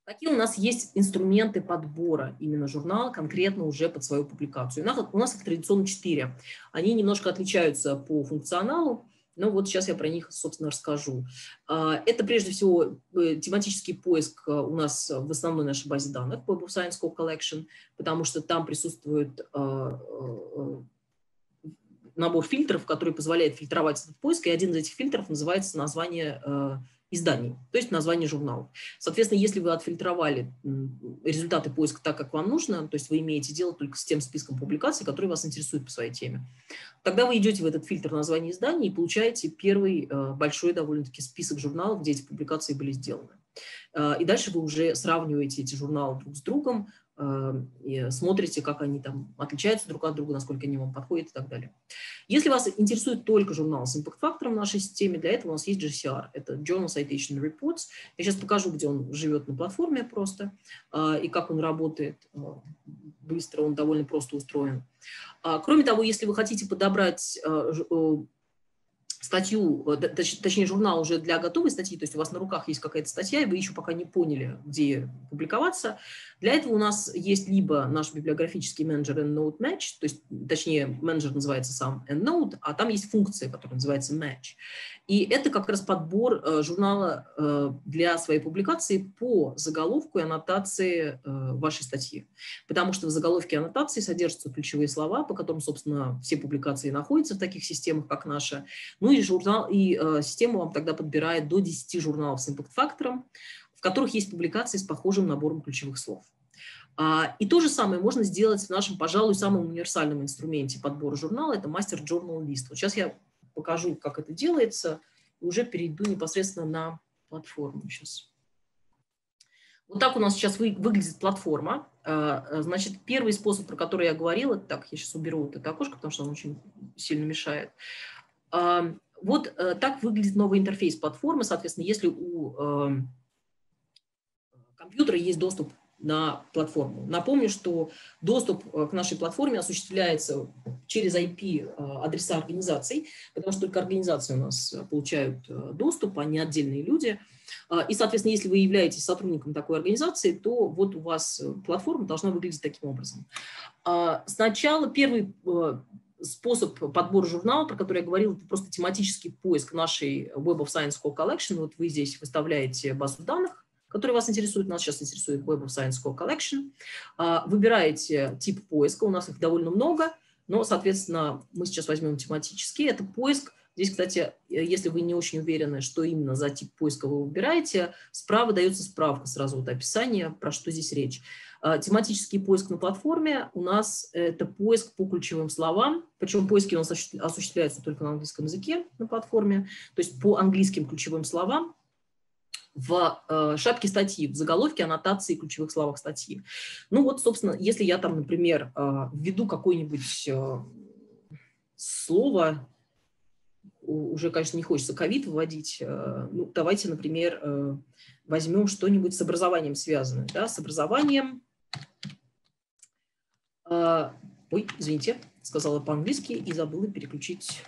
Какие у нас есть инструменты подбора именно журнала конкретно уже под свою публикацию? У нас, у их традиционно четыре. Они немножко отличаются по функционалу, но вот сейчас я про них, собственно, расскажу. А, это прежде всего э, тематический поиск э, у нас в основной нашей базе данных Web of Science Core Collection, потому что там присутствует э, набор фильтров, который позволяет фильтровать этот поиск, и один из этих фильтров называется название изданий, то есть название журналов. Соответственно, если вы отфильтровали результаты поиска так, как вам нужно, то есть вы имеете дело только с тем списком публикаций, которые вас интересуют по своей теме, тогда вы идете в этот фильтр названия изданий и получаете первый э, большой довольно-таки список журналов, где эти публикации были сделаны. Э, и дальше вы уже сравниваете эти журналы друг с другом, и смотрите, как они там отличаются друг от друга, насколько они вам подходят и так далее. Если вас интересует только журнал с импакт-фактором в нашей системе, для этого у нас есть GCR, это Journal Citation Reports. Я сейчас покажу, где он живет на платформе просто э, и как он работает э, быстро, он довольно просто устроен. А, кроме того, если вы хотите подобрать статью, э, точнее журнал уже для готовой статьи, то есть у вас на руках есть какая-то статья, и вы еще пока не поняли, где публиковаться. Для этого у нас есть либо наш библиографический менеджер EndNote Match, то есть, точнее, менеджер называется сам EndNote, а там есть функция, которая называется Match. И это как раз подбор э, журнала э, для своей публикации по заголовку и аннотации вашей статьи. Потому что в заголовке и аннотации содержатся ключевые слова, по которым, собственно, все публикации находятся в таких системах, как наша. Ну и журнал, и э, система вам тогда подбирает до 10 журналов с импакт-фактором, в которых есть публикации с похожим набором ключевых слов. А, и то же самое можно сделать в нашем, пожалуй, самом универсальном инструменте подбора журнала, это мастер Journal List. Вот сейчас я покажу, как это делается, и уже перейду непосредственно на платформу сейчас. Вот так у нас сейчас вы, выглядит платформа. А, значит, первый способ, про который я говорила, так, я сейчас уберу вот это окошко, потому что он очень сильно мешает. Вот э, так выглядит новый интерфейс платформы. Соответственно, если у эм, компьютера есть доступ на платформу. Напомню, что доступ э, к нашей платформе осуществляется через IP-адреса э, организаций, потому что только организации у нас получают доступ, а не отдельные люди. И, соответственно, если вы являетесь сотрудником такой организации, то вот у вас платформа должна выглядеть таким образом. Сначала первый способ подбора журнала, про который я говорила, это просто тематический поиск нашей Web of Science Core Collection. Вот вы здесь выставляете базу данных, которая вас интересует. Нас сейчас интересует Web of Science Core Collection. А, выбираете тип поиска, у нас их довольно много, но, соответственно, мы сейчас возьмем тематический. Это поиск Здесь, кстати, если вы не очень уверены, что именно за тип поиска вы выбираете, справа дается справка, сразу вот описание, про что здесь речь. А, тематический поиск на платформе у нас это поиск по ключевым словам, причем поиски у нас осуществляются только на английском языке на платформе, то есть по английским ключевым словам в э, шапке статьи, в заголовке, аннотации ключевых словах статьи. Ну вот, собственно, если я там, например, э, введу какое-нибудь э, слово, уже, конечно, не хочется ковид вводить, ну, давайте, например, возьмем что-нибудь с образованием связанное, да, с образованием Ой, извините, сказала по-английски и забыла переключить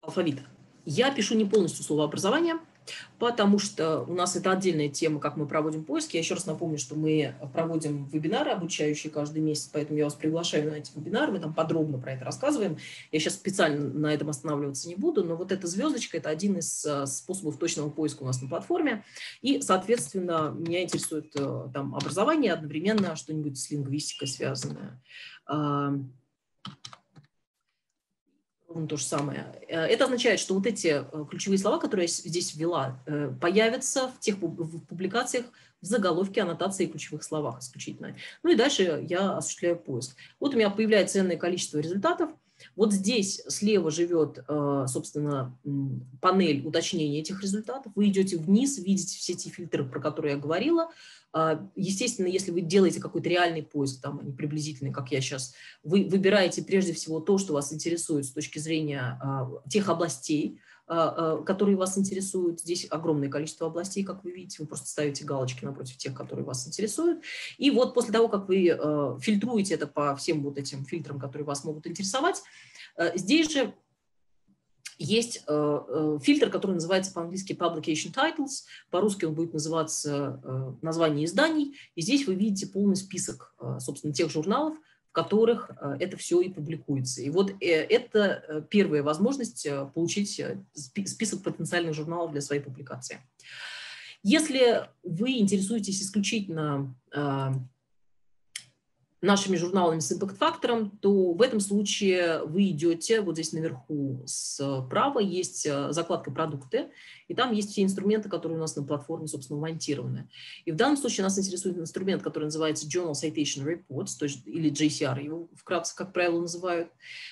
алфавит. Я пишу не полностью слово образование, потому что у нас это отдельная тема, как мы проводим поиски. Я еще раз напомню, что мы проводим вебинары обучающие каждый месяц, поэтому я вас приглашаю на эти вебинары, мы там подробно про это рассказываем. Я сейчас специально на этом останавливаться не буду, но вот эта звездочка – это один из э, способов точного поиска у нас на платформе. И, соответственно, меня интересует э, там образование, одновременно что-нибудь с лингвистикой связанное ровно то же самое. Э, это означает, что вот эти э, ключевые слова, которые я здесь ввела, э, появятся в тех в публикациях в заголовке, аннотации и ключевых словах исключительно. Ну и дальше я осуществляю поиск. Вот у меня появляется ценное количество результатов. Вот здесь слева живет, собственно, панель уточнения этих результатов. Вы идете вниз, видите все эти фильтры, про которые я говорила. А, естественно, если вы делаете какой-то реальный поиск, там, не приблизительный, как я сейчас, вы выбираете прежде всего то, что вас интересует с точки зрения а, тех областей, которые вас интересуют. Здесь огромное количество областей, как вы видите, вы просто ставите галочки напротив тех, которые вас интересуют. И вот после того, как вы фильтруете это по всем вот этим фильтрам, которые вас могут интересовать, здесь же есть фильтр, который называется по-английски Publication Titles, по-русски он будет называться название изданий, и здесь вы видите полный список, собственно, тех журналов, в которых это все и публикуется. И вот это первая возможность получить список потенциальных журналов для своей публикации. Если вы интересуетесь исключительно нашими журналами с импакт-фактором, то в этом случае вы идете, вот здесь наверху справа есть э, закладка «Продукты», и там есть все инструменты, которые у нас на платформе, собственно, монтированы. И в данном случае нас интересует инструмент, который называется Journal Citation Reports, то есть, или JCR, его вкратце, как правило, называют.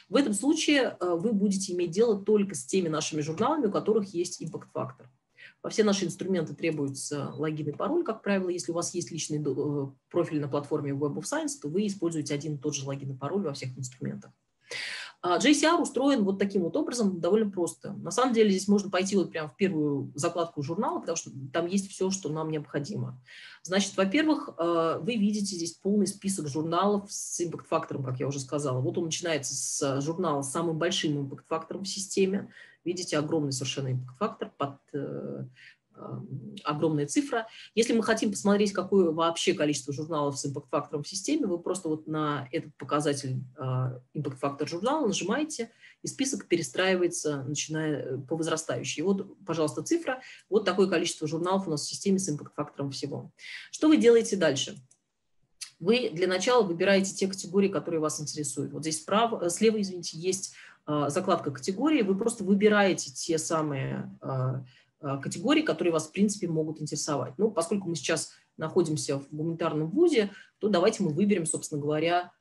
В этом случае э, вы будете иметь дело только с теми нашими журналами, у которых есть импакт-фактор. Во все наши инструменты требуются логин и пароль, как правило. Если у вас есть личный э, профиль на платформе Web of Science, то вы используете один и тот же логин и пароль во всех инструментах. А JCR устроен вот таким вот образом, довольно просто. На самом деле здесь можно пойти вот прямо в первую закладку журнала, потому что там есть все, что нам необходимо. Значит, во-первых, э, вы видите здесь полный список журналов с импакт-фактором, как я уже сказала. Вот он начинается с журнала с самым большим импакт-фактором в системе. Видите, огромный совершенно импакт-фактор под э, огромная цифра. Если мы хотим посмотреть, какое вообще количество журналов с импакт-фактором в системе, вы просто вот на этот показатель а, импакт-фактор журнала нажимаете, и список перестраивается, начиная э, по возрастающей. вот, пожалуйста, цифра. Вот такое количество журналов у нас в системе с импакт-фактором всего. Что вы делаете дальше? Вы для начала выбираете те категории, которые вас интересуют. Вот здесь справа, э, слева, извините, есть закладка категории. Вы просто выбираете те самые а, Э, категорий, которые вас, в принципе, могут интересовать. Ну, поскольку мы сейчас находимся в гуманитарном вузе, то давайте мы выберем, собственно говоря,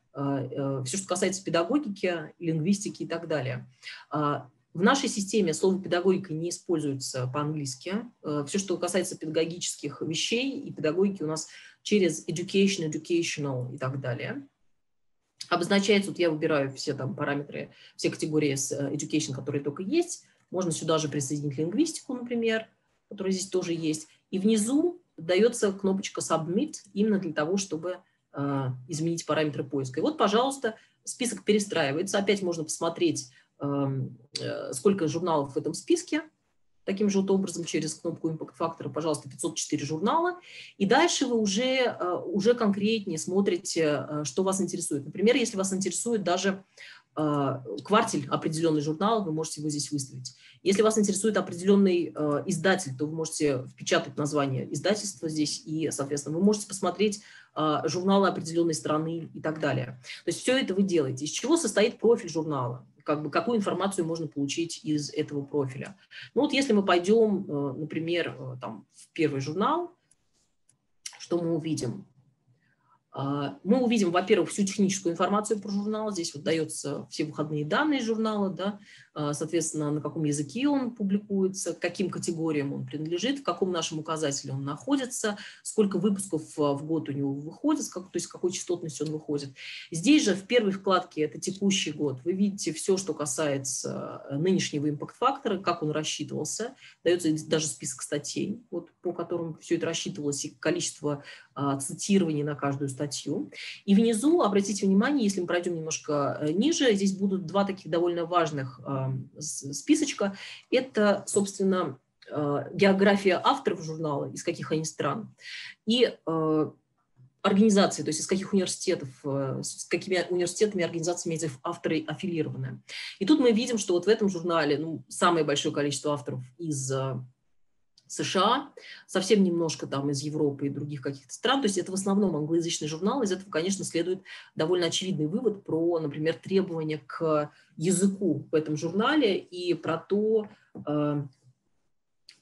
все, что касается педагогики, лингвистики и так далее. А, в нашей системе слово педагогика не используется по-английски. Все, что касается педагогических вещей и педагогики у нас через education, educational и так далее. Обозначается, вот я выбираю все там параметры, все категории с education, которые только есть, можно сюда же присоединить лингвистику, например, которая здесь тоже есть. И внизу дается кнопочка Submit именно для того, чтобы э, изменить параметры поиска. И вот, пожалуйста, список перестраивается. Опять можно посмотреть, эм, э, сколько журналов в этом списке. Таким же вот образом через кнопку Impact Factor, пожалуйста, 504 журнала. И дальше вы уже, э, уже конкретнее смотрите, э, что вас интересует. Например, если вас интересует даже а, квартель определенный журнал, вы можете его здесь выставить. Если вас интересует определенный э, издатель, то вы можете впечатать название издательства здесь, и, соответственно, вы можете посмотреть э, журналы определенной страны и так далее. То есть все это вы делаете. Из чего состоит профиль журнала? Как бы, какую информацию можно получить из этого профиля? Ну вот если мы пойдем, э, например, э, там, в первый журнал, что мы увидим? А, мы увидим, во-первых, всю техническую информацию про журнал. Здесь вот дается все выходные данные журнала, да, соответственно, на каком языке он публикуется, каким категориям он принадлежит, в каком нашем указателе он находится, сколько выпусков в год у него выходит, как, то есть какой частотностью он выходит. Здесь же в первой вкладке, это текущий год, вы видите все, что касается нынешнего импакт-фактора, как он рассчитывался, дается даже список статей, вот, по которым все это рассчитывалось, и количество а, цитирований на каждую статью. И внизу, обратите внимание, если мы пройдем немножко э, ниже, здесь будут два таких довольно важных а, списочка. Это, собственно, а, география авторов журнала, из каких они стран, и организации, то есть из каких университетов, э, с какими университетами и организациями эти авторы аффилированы. И тут мы видим, что вот в этом журнале ну, самое большое количество авторов из США, совсем немножко там из Европы и других каких-то стран. То есть это в основном англоязычный журнал. Из этого, конечно, следует довольно очевидный вывод про, например, требования к языку в этом журнале и про то, э,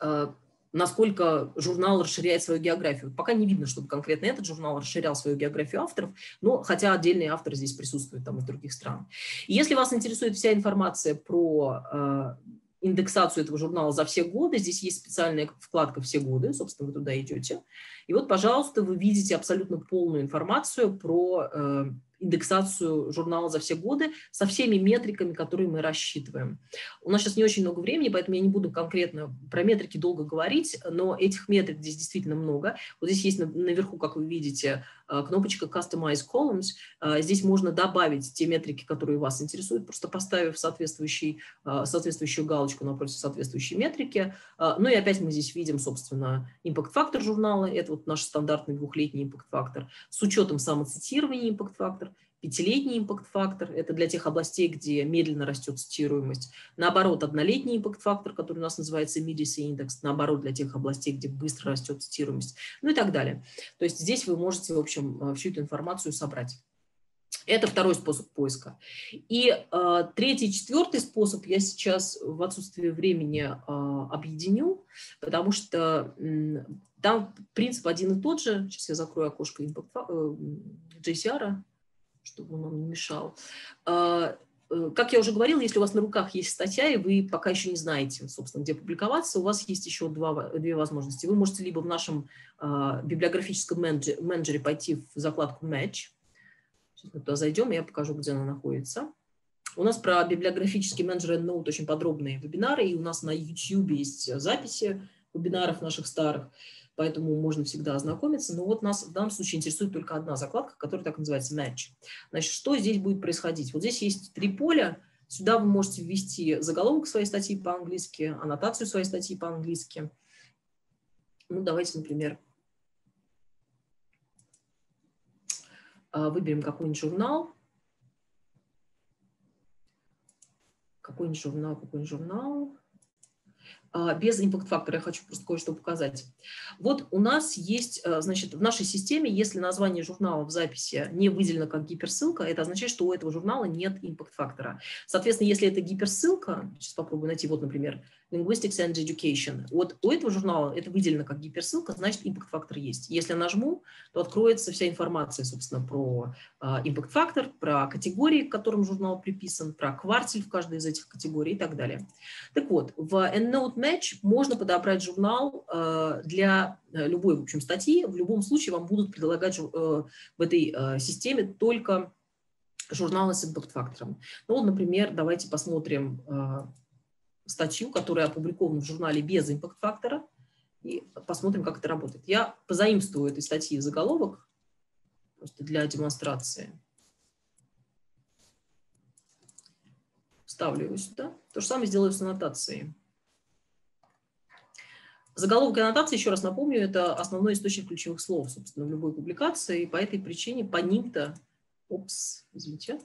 э, насколько журнал расширяет свою географию. Пока не видно, чтобы конкретно этот журнал расширял свою географию авторов, но хотя отдельные авторы здесь присутствуют там из других стран. И если вас интересует вся информация про э, индексацию этого журнала за все годы. Здесь есть специальная вкладка «Все годы», собственно, вы туда идете. И вот, пожалуйста, вы видите абсолютно полную информацию про э, индексацию журнала за все годы со всеми метриками, которые мы рассчитываем. У нас сейчас не очень много времени, поэтому я не буду конкретно про метрики долго говорить, но этих метрик здесь действительно много. Вот здесь есть наверху, как вы видите, кнопочка Customize Columns. Э, здесь можно добавить те метрики, которые вас интересуют, просто поставив соответствующий, э, соответствующую галочку напротив соответствующей метрики. Ну и опять мы здесь видим, собственно, импакт-фактор журнала. Это вот наш стандартный двухлетний импакт-фактор. С учетом самоцитирования импакт-фактор пятилетний импакт-фактор, это для тех областей, где медленно растет цитируемость. Наоборот, однолетний импакт-фактор, который у нас называется immediacy индекс, наоборот, для тех областей, где быстро растет цитируемость, ну и так далее. То есть здесь вы можете, в общем, э, всю эту информацию собрать. Это второй способ поиска. И э, третий, четвертый способ я сейчас в отсутствие времени э, объединю, потому что э, там принцип один и тот же. Сейчас я закрою окошко э, JCR чтобы он нам не мешал. А, э, как я уже говорила, если у вас на руках есть статья, и вы пока еще не знаете, собственно, где публиковаться, у вас есть еще два, две возможности. Вы можете либо в нашем э, библиографическом менеджере, менеджере пойти в закладку Match. Сейчас мы туда зайдем, и я покажу, где она находится. У нас про библиографический менеджер EndNote очень подробные вебинары, и у нас на YouTube есть записи вебинаров наших старых поэтому можно всегда ознакомиться. Но вот нас в данном случае интересует только одна закладка, которая так называется Match. Значит, что здесь будет происходить? Вот здесь есть три поля. Сюда вы можете ввести заголовок своей статьи по-английски, аннотацию своей статьи по-английски. Ну, давайте, например, а, выберем какой-нибудь журнал. Какой-нибудь журнал, какой-нибудь журнал. А, без импакт-фактора. Я хочу просто кое-что показать. Вот у нас есть, э, значит, в нашей системе, если название журнала в записи не выделено как гиперссылка, это означает, что у этого журнала нет импакт-фактора. Соответственно, если это гиперссылка, сейчас попробую найти, вот, например, Linguistics and Education. Вот у этого журнала это выделено как гиперссылка, значит, импакт-фактор есть. Если я нажму, то откроется вся информация, собственно, про импакт-фактор, про категории, к которым журнал приписан, про квартель в каждой из этих категорий и так далее. Так вот, в EndNote Match можно подобрать журнал а, для э, любой, в общем, статьи. В любом случае вам будут предлагать э, в этой э, системе только журналы с импакт-фактором. Ну, вот, например, давайте посмотрим статью, которая опубликована в журнале без импакт-фактора, и посмотрим, как это работает. Я позаимствую этой статьи заголовок, просто для демонстрации. Ставлю его сюда. То же самое сделаю с аннотацией. Заголовок и аннотация, еще раз напомню, это основной источник ключевых слов, собственно, в любой публикации. И по этой причине, по ним-то, опс, извините,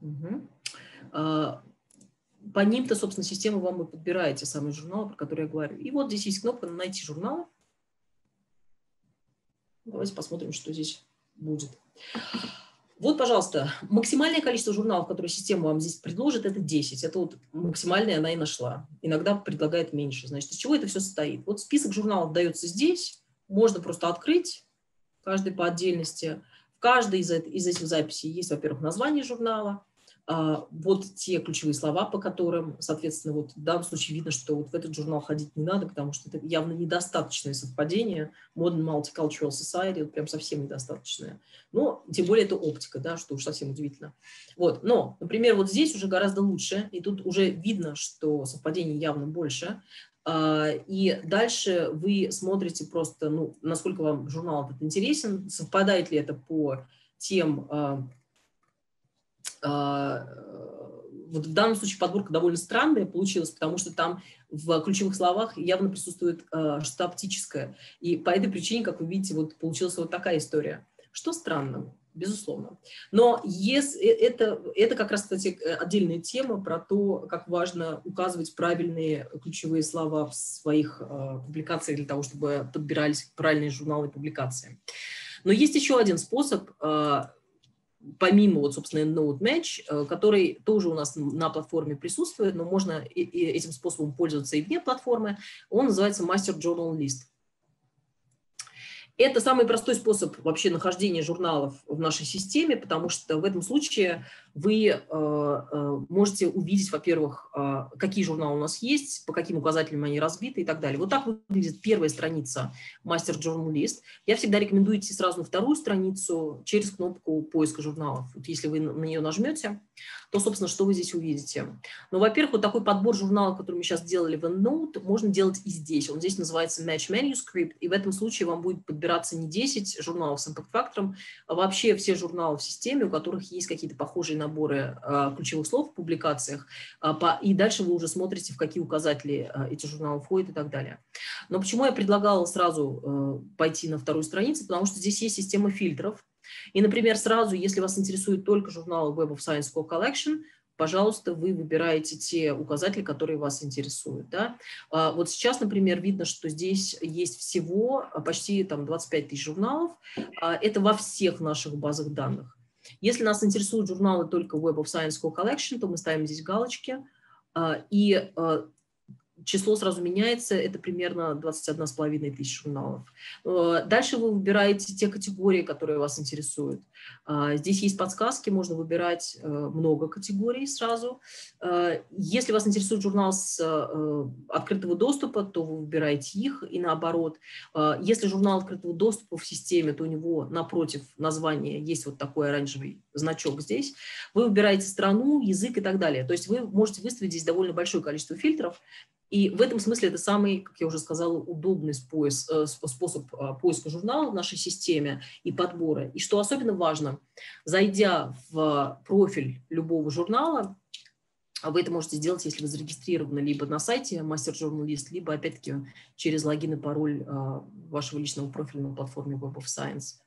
Угу. По ним-то, собственно, система вам и подбирает те самые журналы, про которые я говорю. И вот здесь есть кнопка «Найти журналы». Давайте посмотрим, что здесь будет. Вот, пожалуйста, максимальное количество журналов, которые система вам здесь предложит, это 10. Это вот максимальное она и нашла. Иногда предлагает меньше. Значит, из чего это все состоит? Вот список журналов дается здесь. Можно просто открыть, каждый по отдельности – В каждой из, из этих записей есть, во-первых, название журнала, вот те ключевые слова, по которым, соответственно, вот в данном случае видно, что вот в этот журнал ходить не надо, потому что это явно недостаточное совпадение. Modern Multicultural Society, вот прям совсем недостаточное. Но тем более это оптика, да, что уж совсем удивительно. Вот, но, например, вот здесь уже гораздо лучше, и тут уже видно, что совпадений явно больше. А, и дальше вы смотрите просто, ну, насколько вам журнал этот интересен, совпадает ли это по тем а, а, вот в данном случае подборка довольно странная получилась, потому что там в ключевых словах явно присутствует э, что-то оптическое. И по этой причине, как вы видите, вот получилась вот такая история. Что странно, безусловно. Но если, э, это, это как раз, кстати, отдельная тема про то, как важно указывать правильные ключевые слова в своих э, публикациях для того, чтобы подбирались правильные журналы и публикации. Но есть еще один способ э, помимо, вот, собственно, Node Match, э, который тоже у нас на платформе присутствует, но можно этим способом пользоваться и вне платформы, он называется Master Journal List. Это самый простой способ вообще нахождения журналов в нашей системе, потому что в этом случае вы э, э, можете увидеть, во-первых, э, какие журналы у нас есть, по каким указателям они разбиты и так далее. Вот так выглядит первая страница Journal List. Я всегда рекомендую идти сразу на вторую страницу через кнопку поиска журналов. Вот если вы на нее нажмете, то, собственно, что вы здесь увидите? Ну, во-первых, вот такой подбор журналов, который мы сейчас делали в EndNote, можно делать и здесь. Он здесь называется Match Manuscript, и в этом случае вам будет подбираться не 10 журналов с impact-фактором, а вообще все журналы в системе, у которых есть какие-то похожие наборы а, ключевых слов в публикациях, по, и дальше вы уже смотрите, в какие указатели а, эти журналы входят и так далее. Но почему я предлагала сразу пойти на вторую страницу? Потому что здесь есть система фильтров, и, например, сразу, если вас интересует только журнал Web of Science Core Collection, пожалуйста, вы выбираете те указатели, которые вас интересуют. Да? Вот сейчас, например, видно, что здесь есть всего почти там, 25 тысяч журналов. Это во всех наших базах данных. Если нас интересуют журналы только Web of Science Core Collection, то мы ставим здесь галочки. А, и число сразу меняется, это примерно 21,5 тысяч журналов. Э, дальше вы выбираете те категории, которые вас интересуют. А, здесь есть подсказки, можно выбирать э, много категорий сразу. Э, если вас интересует журнал с открытого доступа, то вы выбираете их и наоборот. Если журнал открытого доступа в системе, то у него напротив названия есть вот такой оранжевый значок здесь. Вы выбираете страну, язык и так далее. То есть вы можете выставить здесь довольно большое количество фильтров, и в этом смысле это самый, как я уже сказала, удобный поиск, э, способ а, поиска журнала в нашей системе и подбора. И что особенно важно, зайдя в профиль любого журнала, вы это можете сделать, если вы зарегистрированы либо на сайте Journal List, либо, опять-таки, через логин и пароль а, вашего личного профиля на платформе Web of Science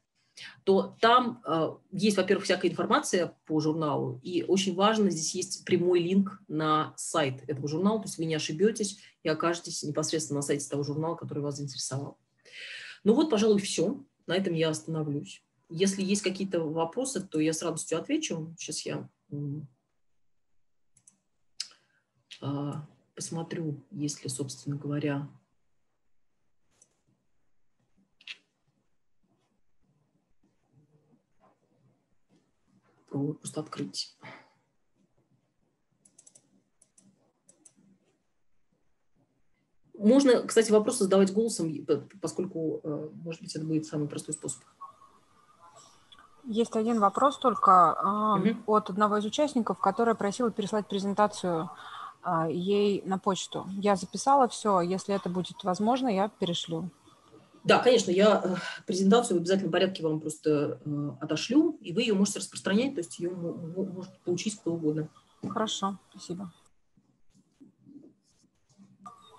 то там э, есть, во-первых, всякая информация по журналу, и очень важно, здесь есть прямой линк на сайт этого журнала, то есть вы не ошибетесь и окажетесь непосредственно на сайте того журнала, который вас заинтересовал. Ну вот, пожалуй, все. На этом я остановлюсь. Если есть какие-то вопросы, то я с радостью отвечу. Сейчас я э, посмотрю, есть ли, собственно говоря, попробую просто открыть. Можно, кстати, вопросы задавать голосом, поскольку, э, может быть, это будет самый простой способ. Есть один вопрос только угу. от одного из участников, который просил переслать презентацию а, ей на почту. Я записала все, если это будет возможно, я перешлю. Да, конечно, я э, презентацию в обязательном порядке вам просто э, отошлю, и вы ее можете распространять, то есть ее может получить кто угодно. Хорошо, спасибо.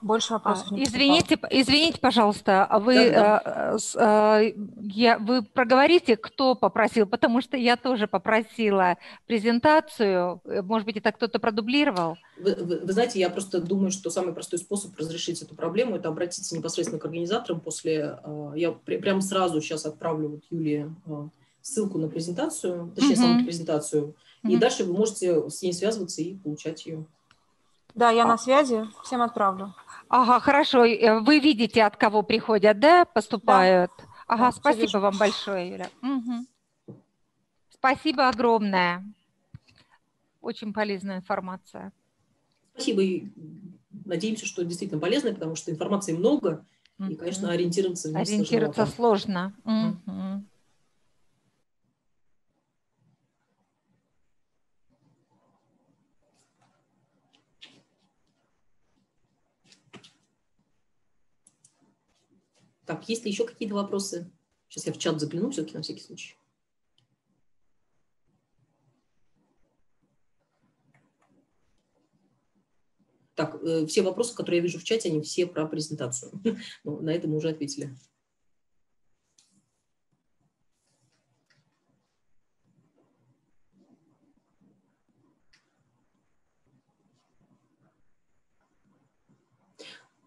Больше вопросов а, не Извините, извините, пожалуйста, а вы, да, да. Э, э, я, вы проговорите, кто попросил, потому что я тоже попросила презентацию. Э, может быть, это кто-то продублировал? Вы, вы, вы знаете, я просто думаю, что самый простой способ разрешить эту проблему – это обратиться непосредственно к организаторам после… Я пр прямо сразу сейчас отправлю вот Юлии ссылку на презентацию, точнее, mm-hmm. саму презентацию, mm-hmm. и дальше вы можете с ней связываться и получать ее. Да, я а. на связи, всем отправлю. Ага, хорошо. Э, вы видите, от кого приходят, да, поступают? Да. Ага, да, спасибо вам большое, Юля. Угу. Спасибо огромное. Очень полезная информация. Спасибо. И надеемся, что действительно полезная, потому что информации много, и, конечно, ориентироваться Ориентироваться сложно. Mm-hmm. Так, есть ли еще какие-то вопросы? Сейчас я в чат загляну все-таки на всякий случай. Так, э, все вопросы, которые я вижу в чате, они все про презентацию. Ну, на это мы уже ответили.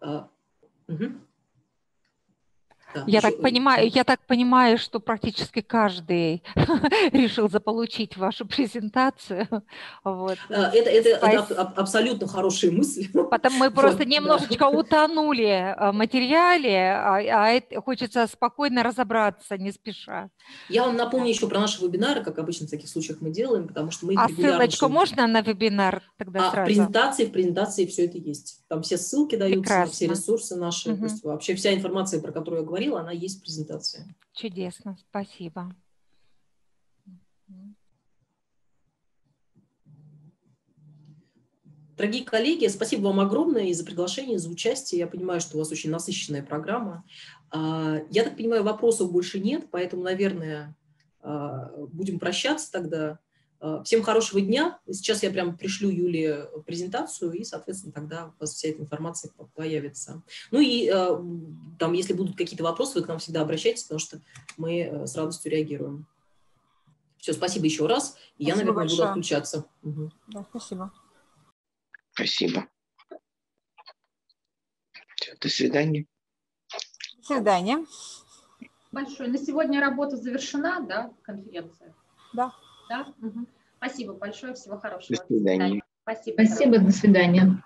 Uh, угу. Да, я, так понимаю, я так понимаю, что практически каждый решил заполучить вашу презентацию. Вот. А, это, это, это абсолютно хорошая мысль. Потому мы просто вот, немножечко да. утонули в материале, а, а хочется спокойно разобраться, не спеша. Я вам напомню еще про наши вебинары, как обычно в таких случаях мы делаем, потому что мы А ссылочку можно на вебинар тогда а, сразу? Презентации, в презентации все это есть. Там все ссылки даются, Прекрасно. все ресурсы наши. Угу. есть, вообще вся информация, про которую я говорила, она есть в презентации. Чудесно, спасибо. Дорогие коллеги, спасибо вам огромное и за приглашение, за участие. Я понимаю, что у вас очень насыщенная программа. А, я так понимаю, вопросов больше нет, поэтому, наверное, а, будем прощаться тогда. А, всем хорошего дня. Сейчас я прям пришлю Юле презентацию, и, соответственно, тогда у вас вся эта информация появится. Ну и там, если будут какие-то вопросы, вы к нам всегда обращайтесь, потому что мы э, с радостью реагируем. Все, спасибо еще раз. И я, наверное, большое. буду отключаться. Угу. Да, спасибо. Спасибо. Все, до свидания. До свидания. Большое. На сегодня работа завершена, да, конференция? Да. Да? Угу. Спасибо большое, всего хорошего. До свидания. Спасибо. Спасибо, до свидания.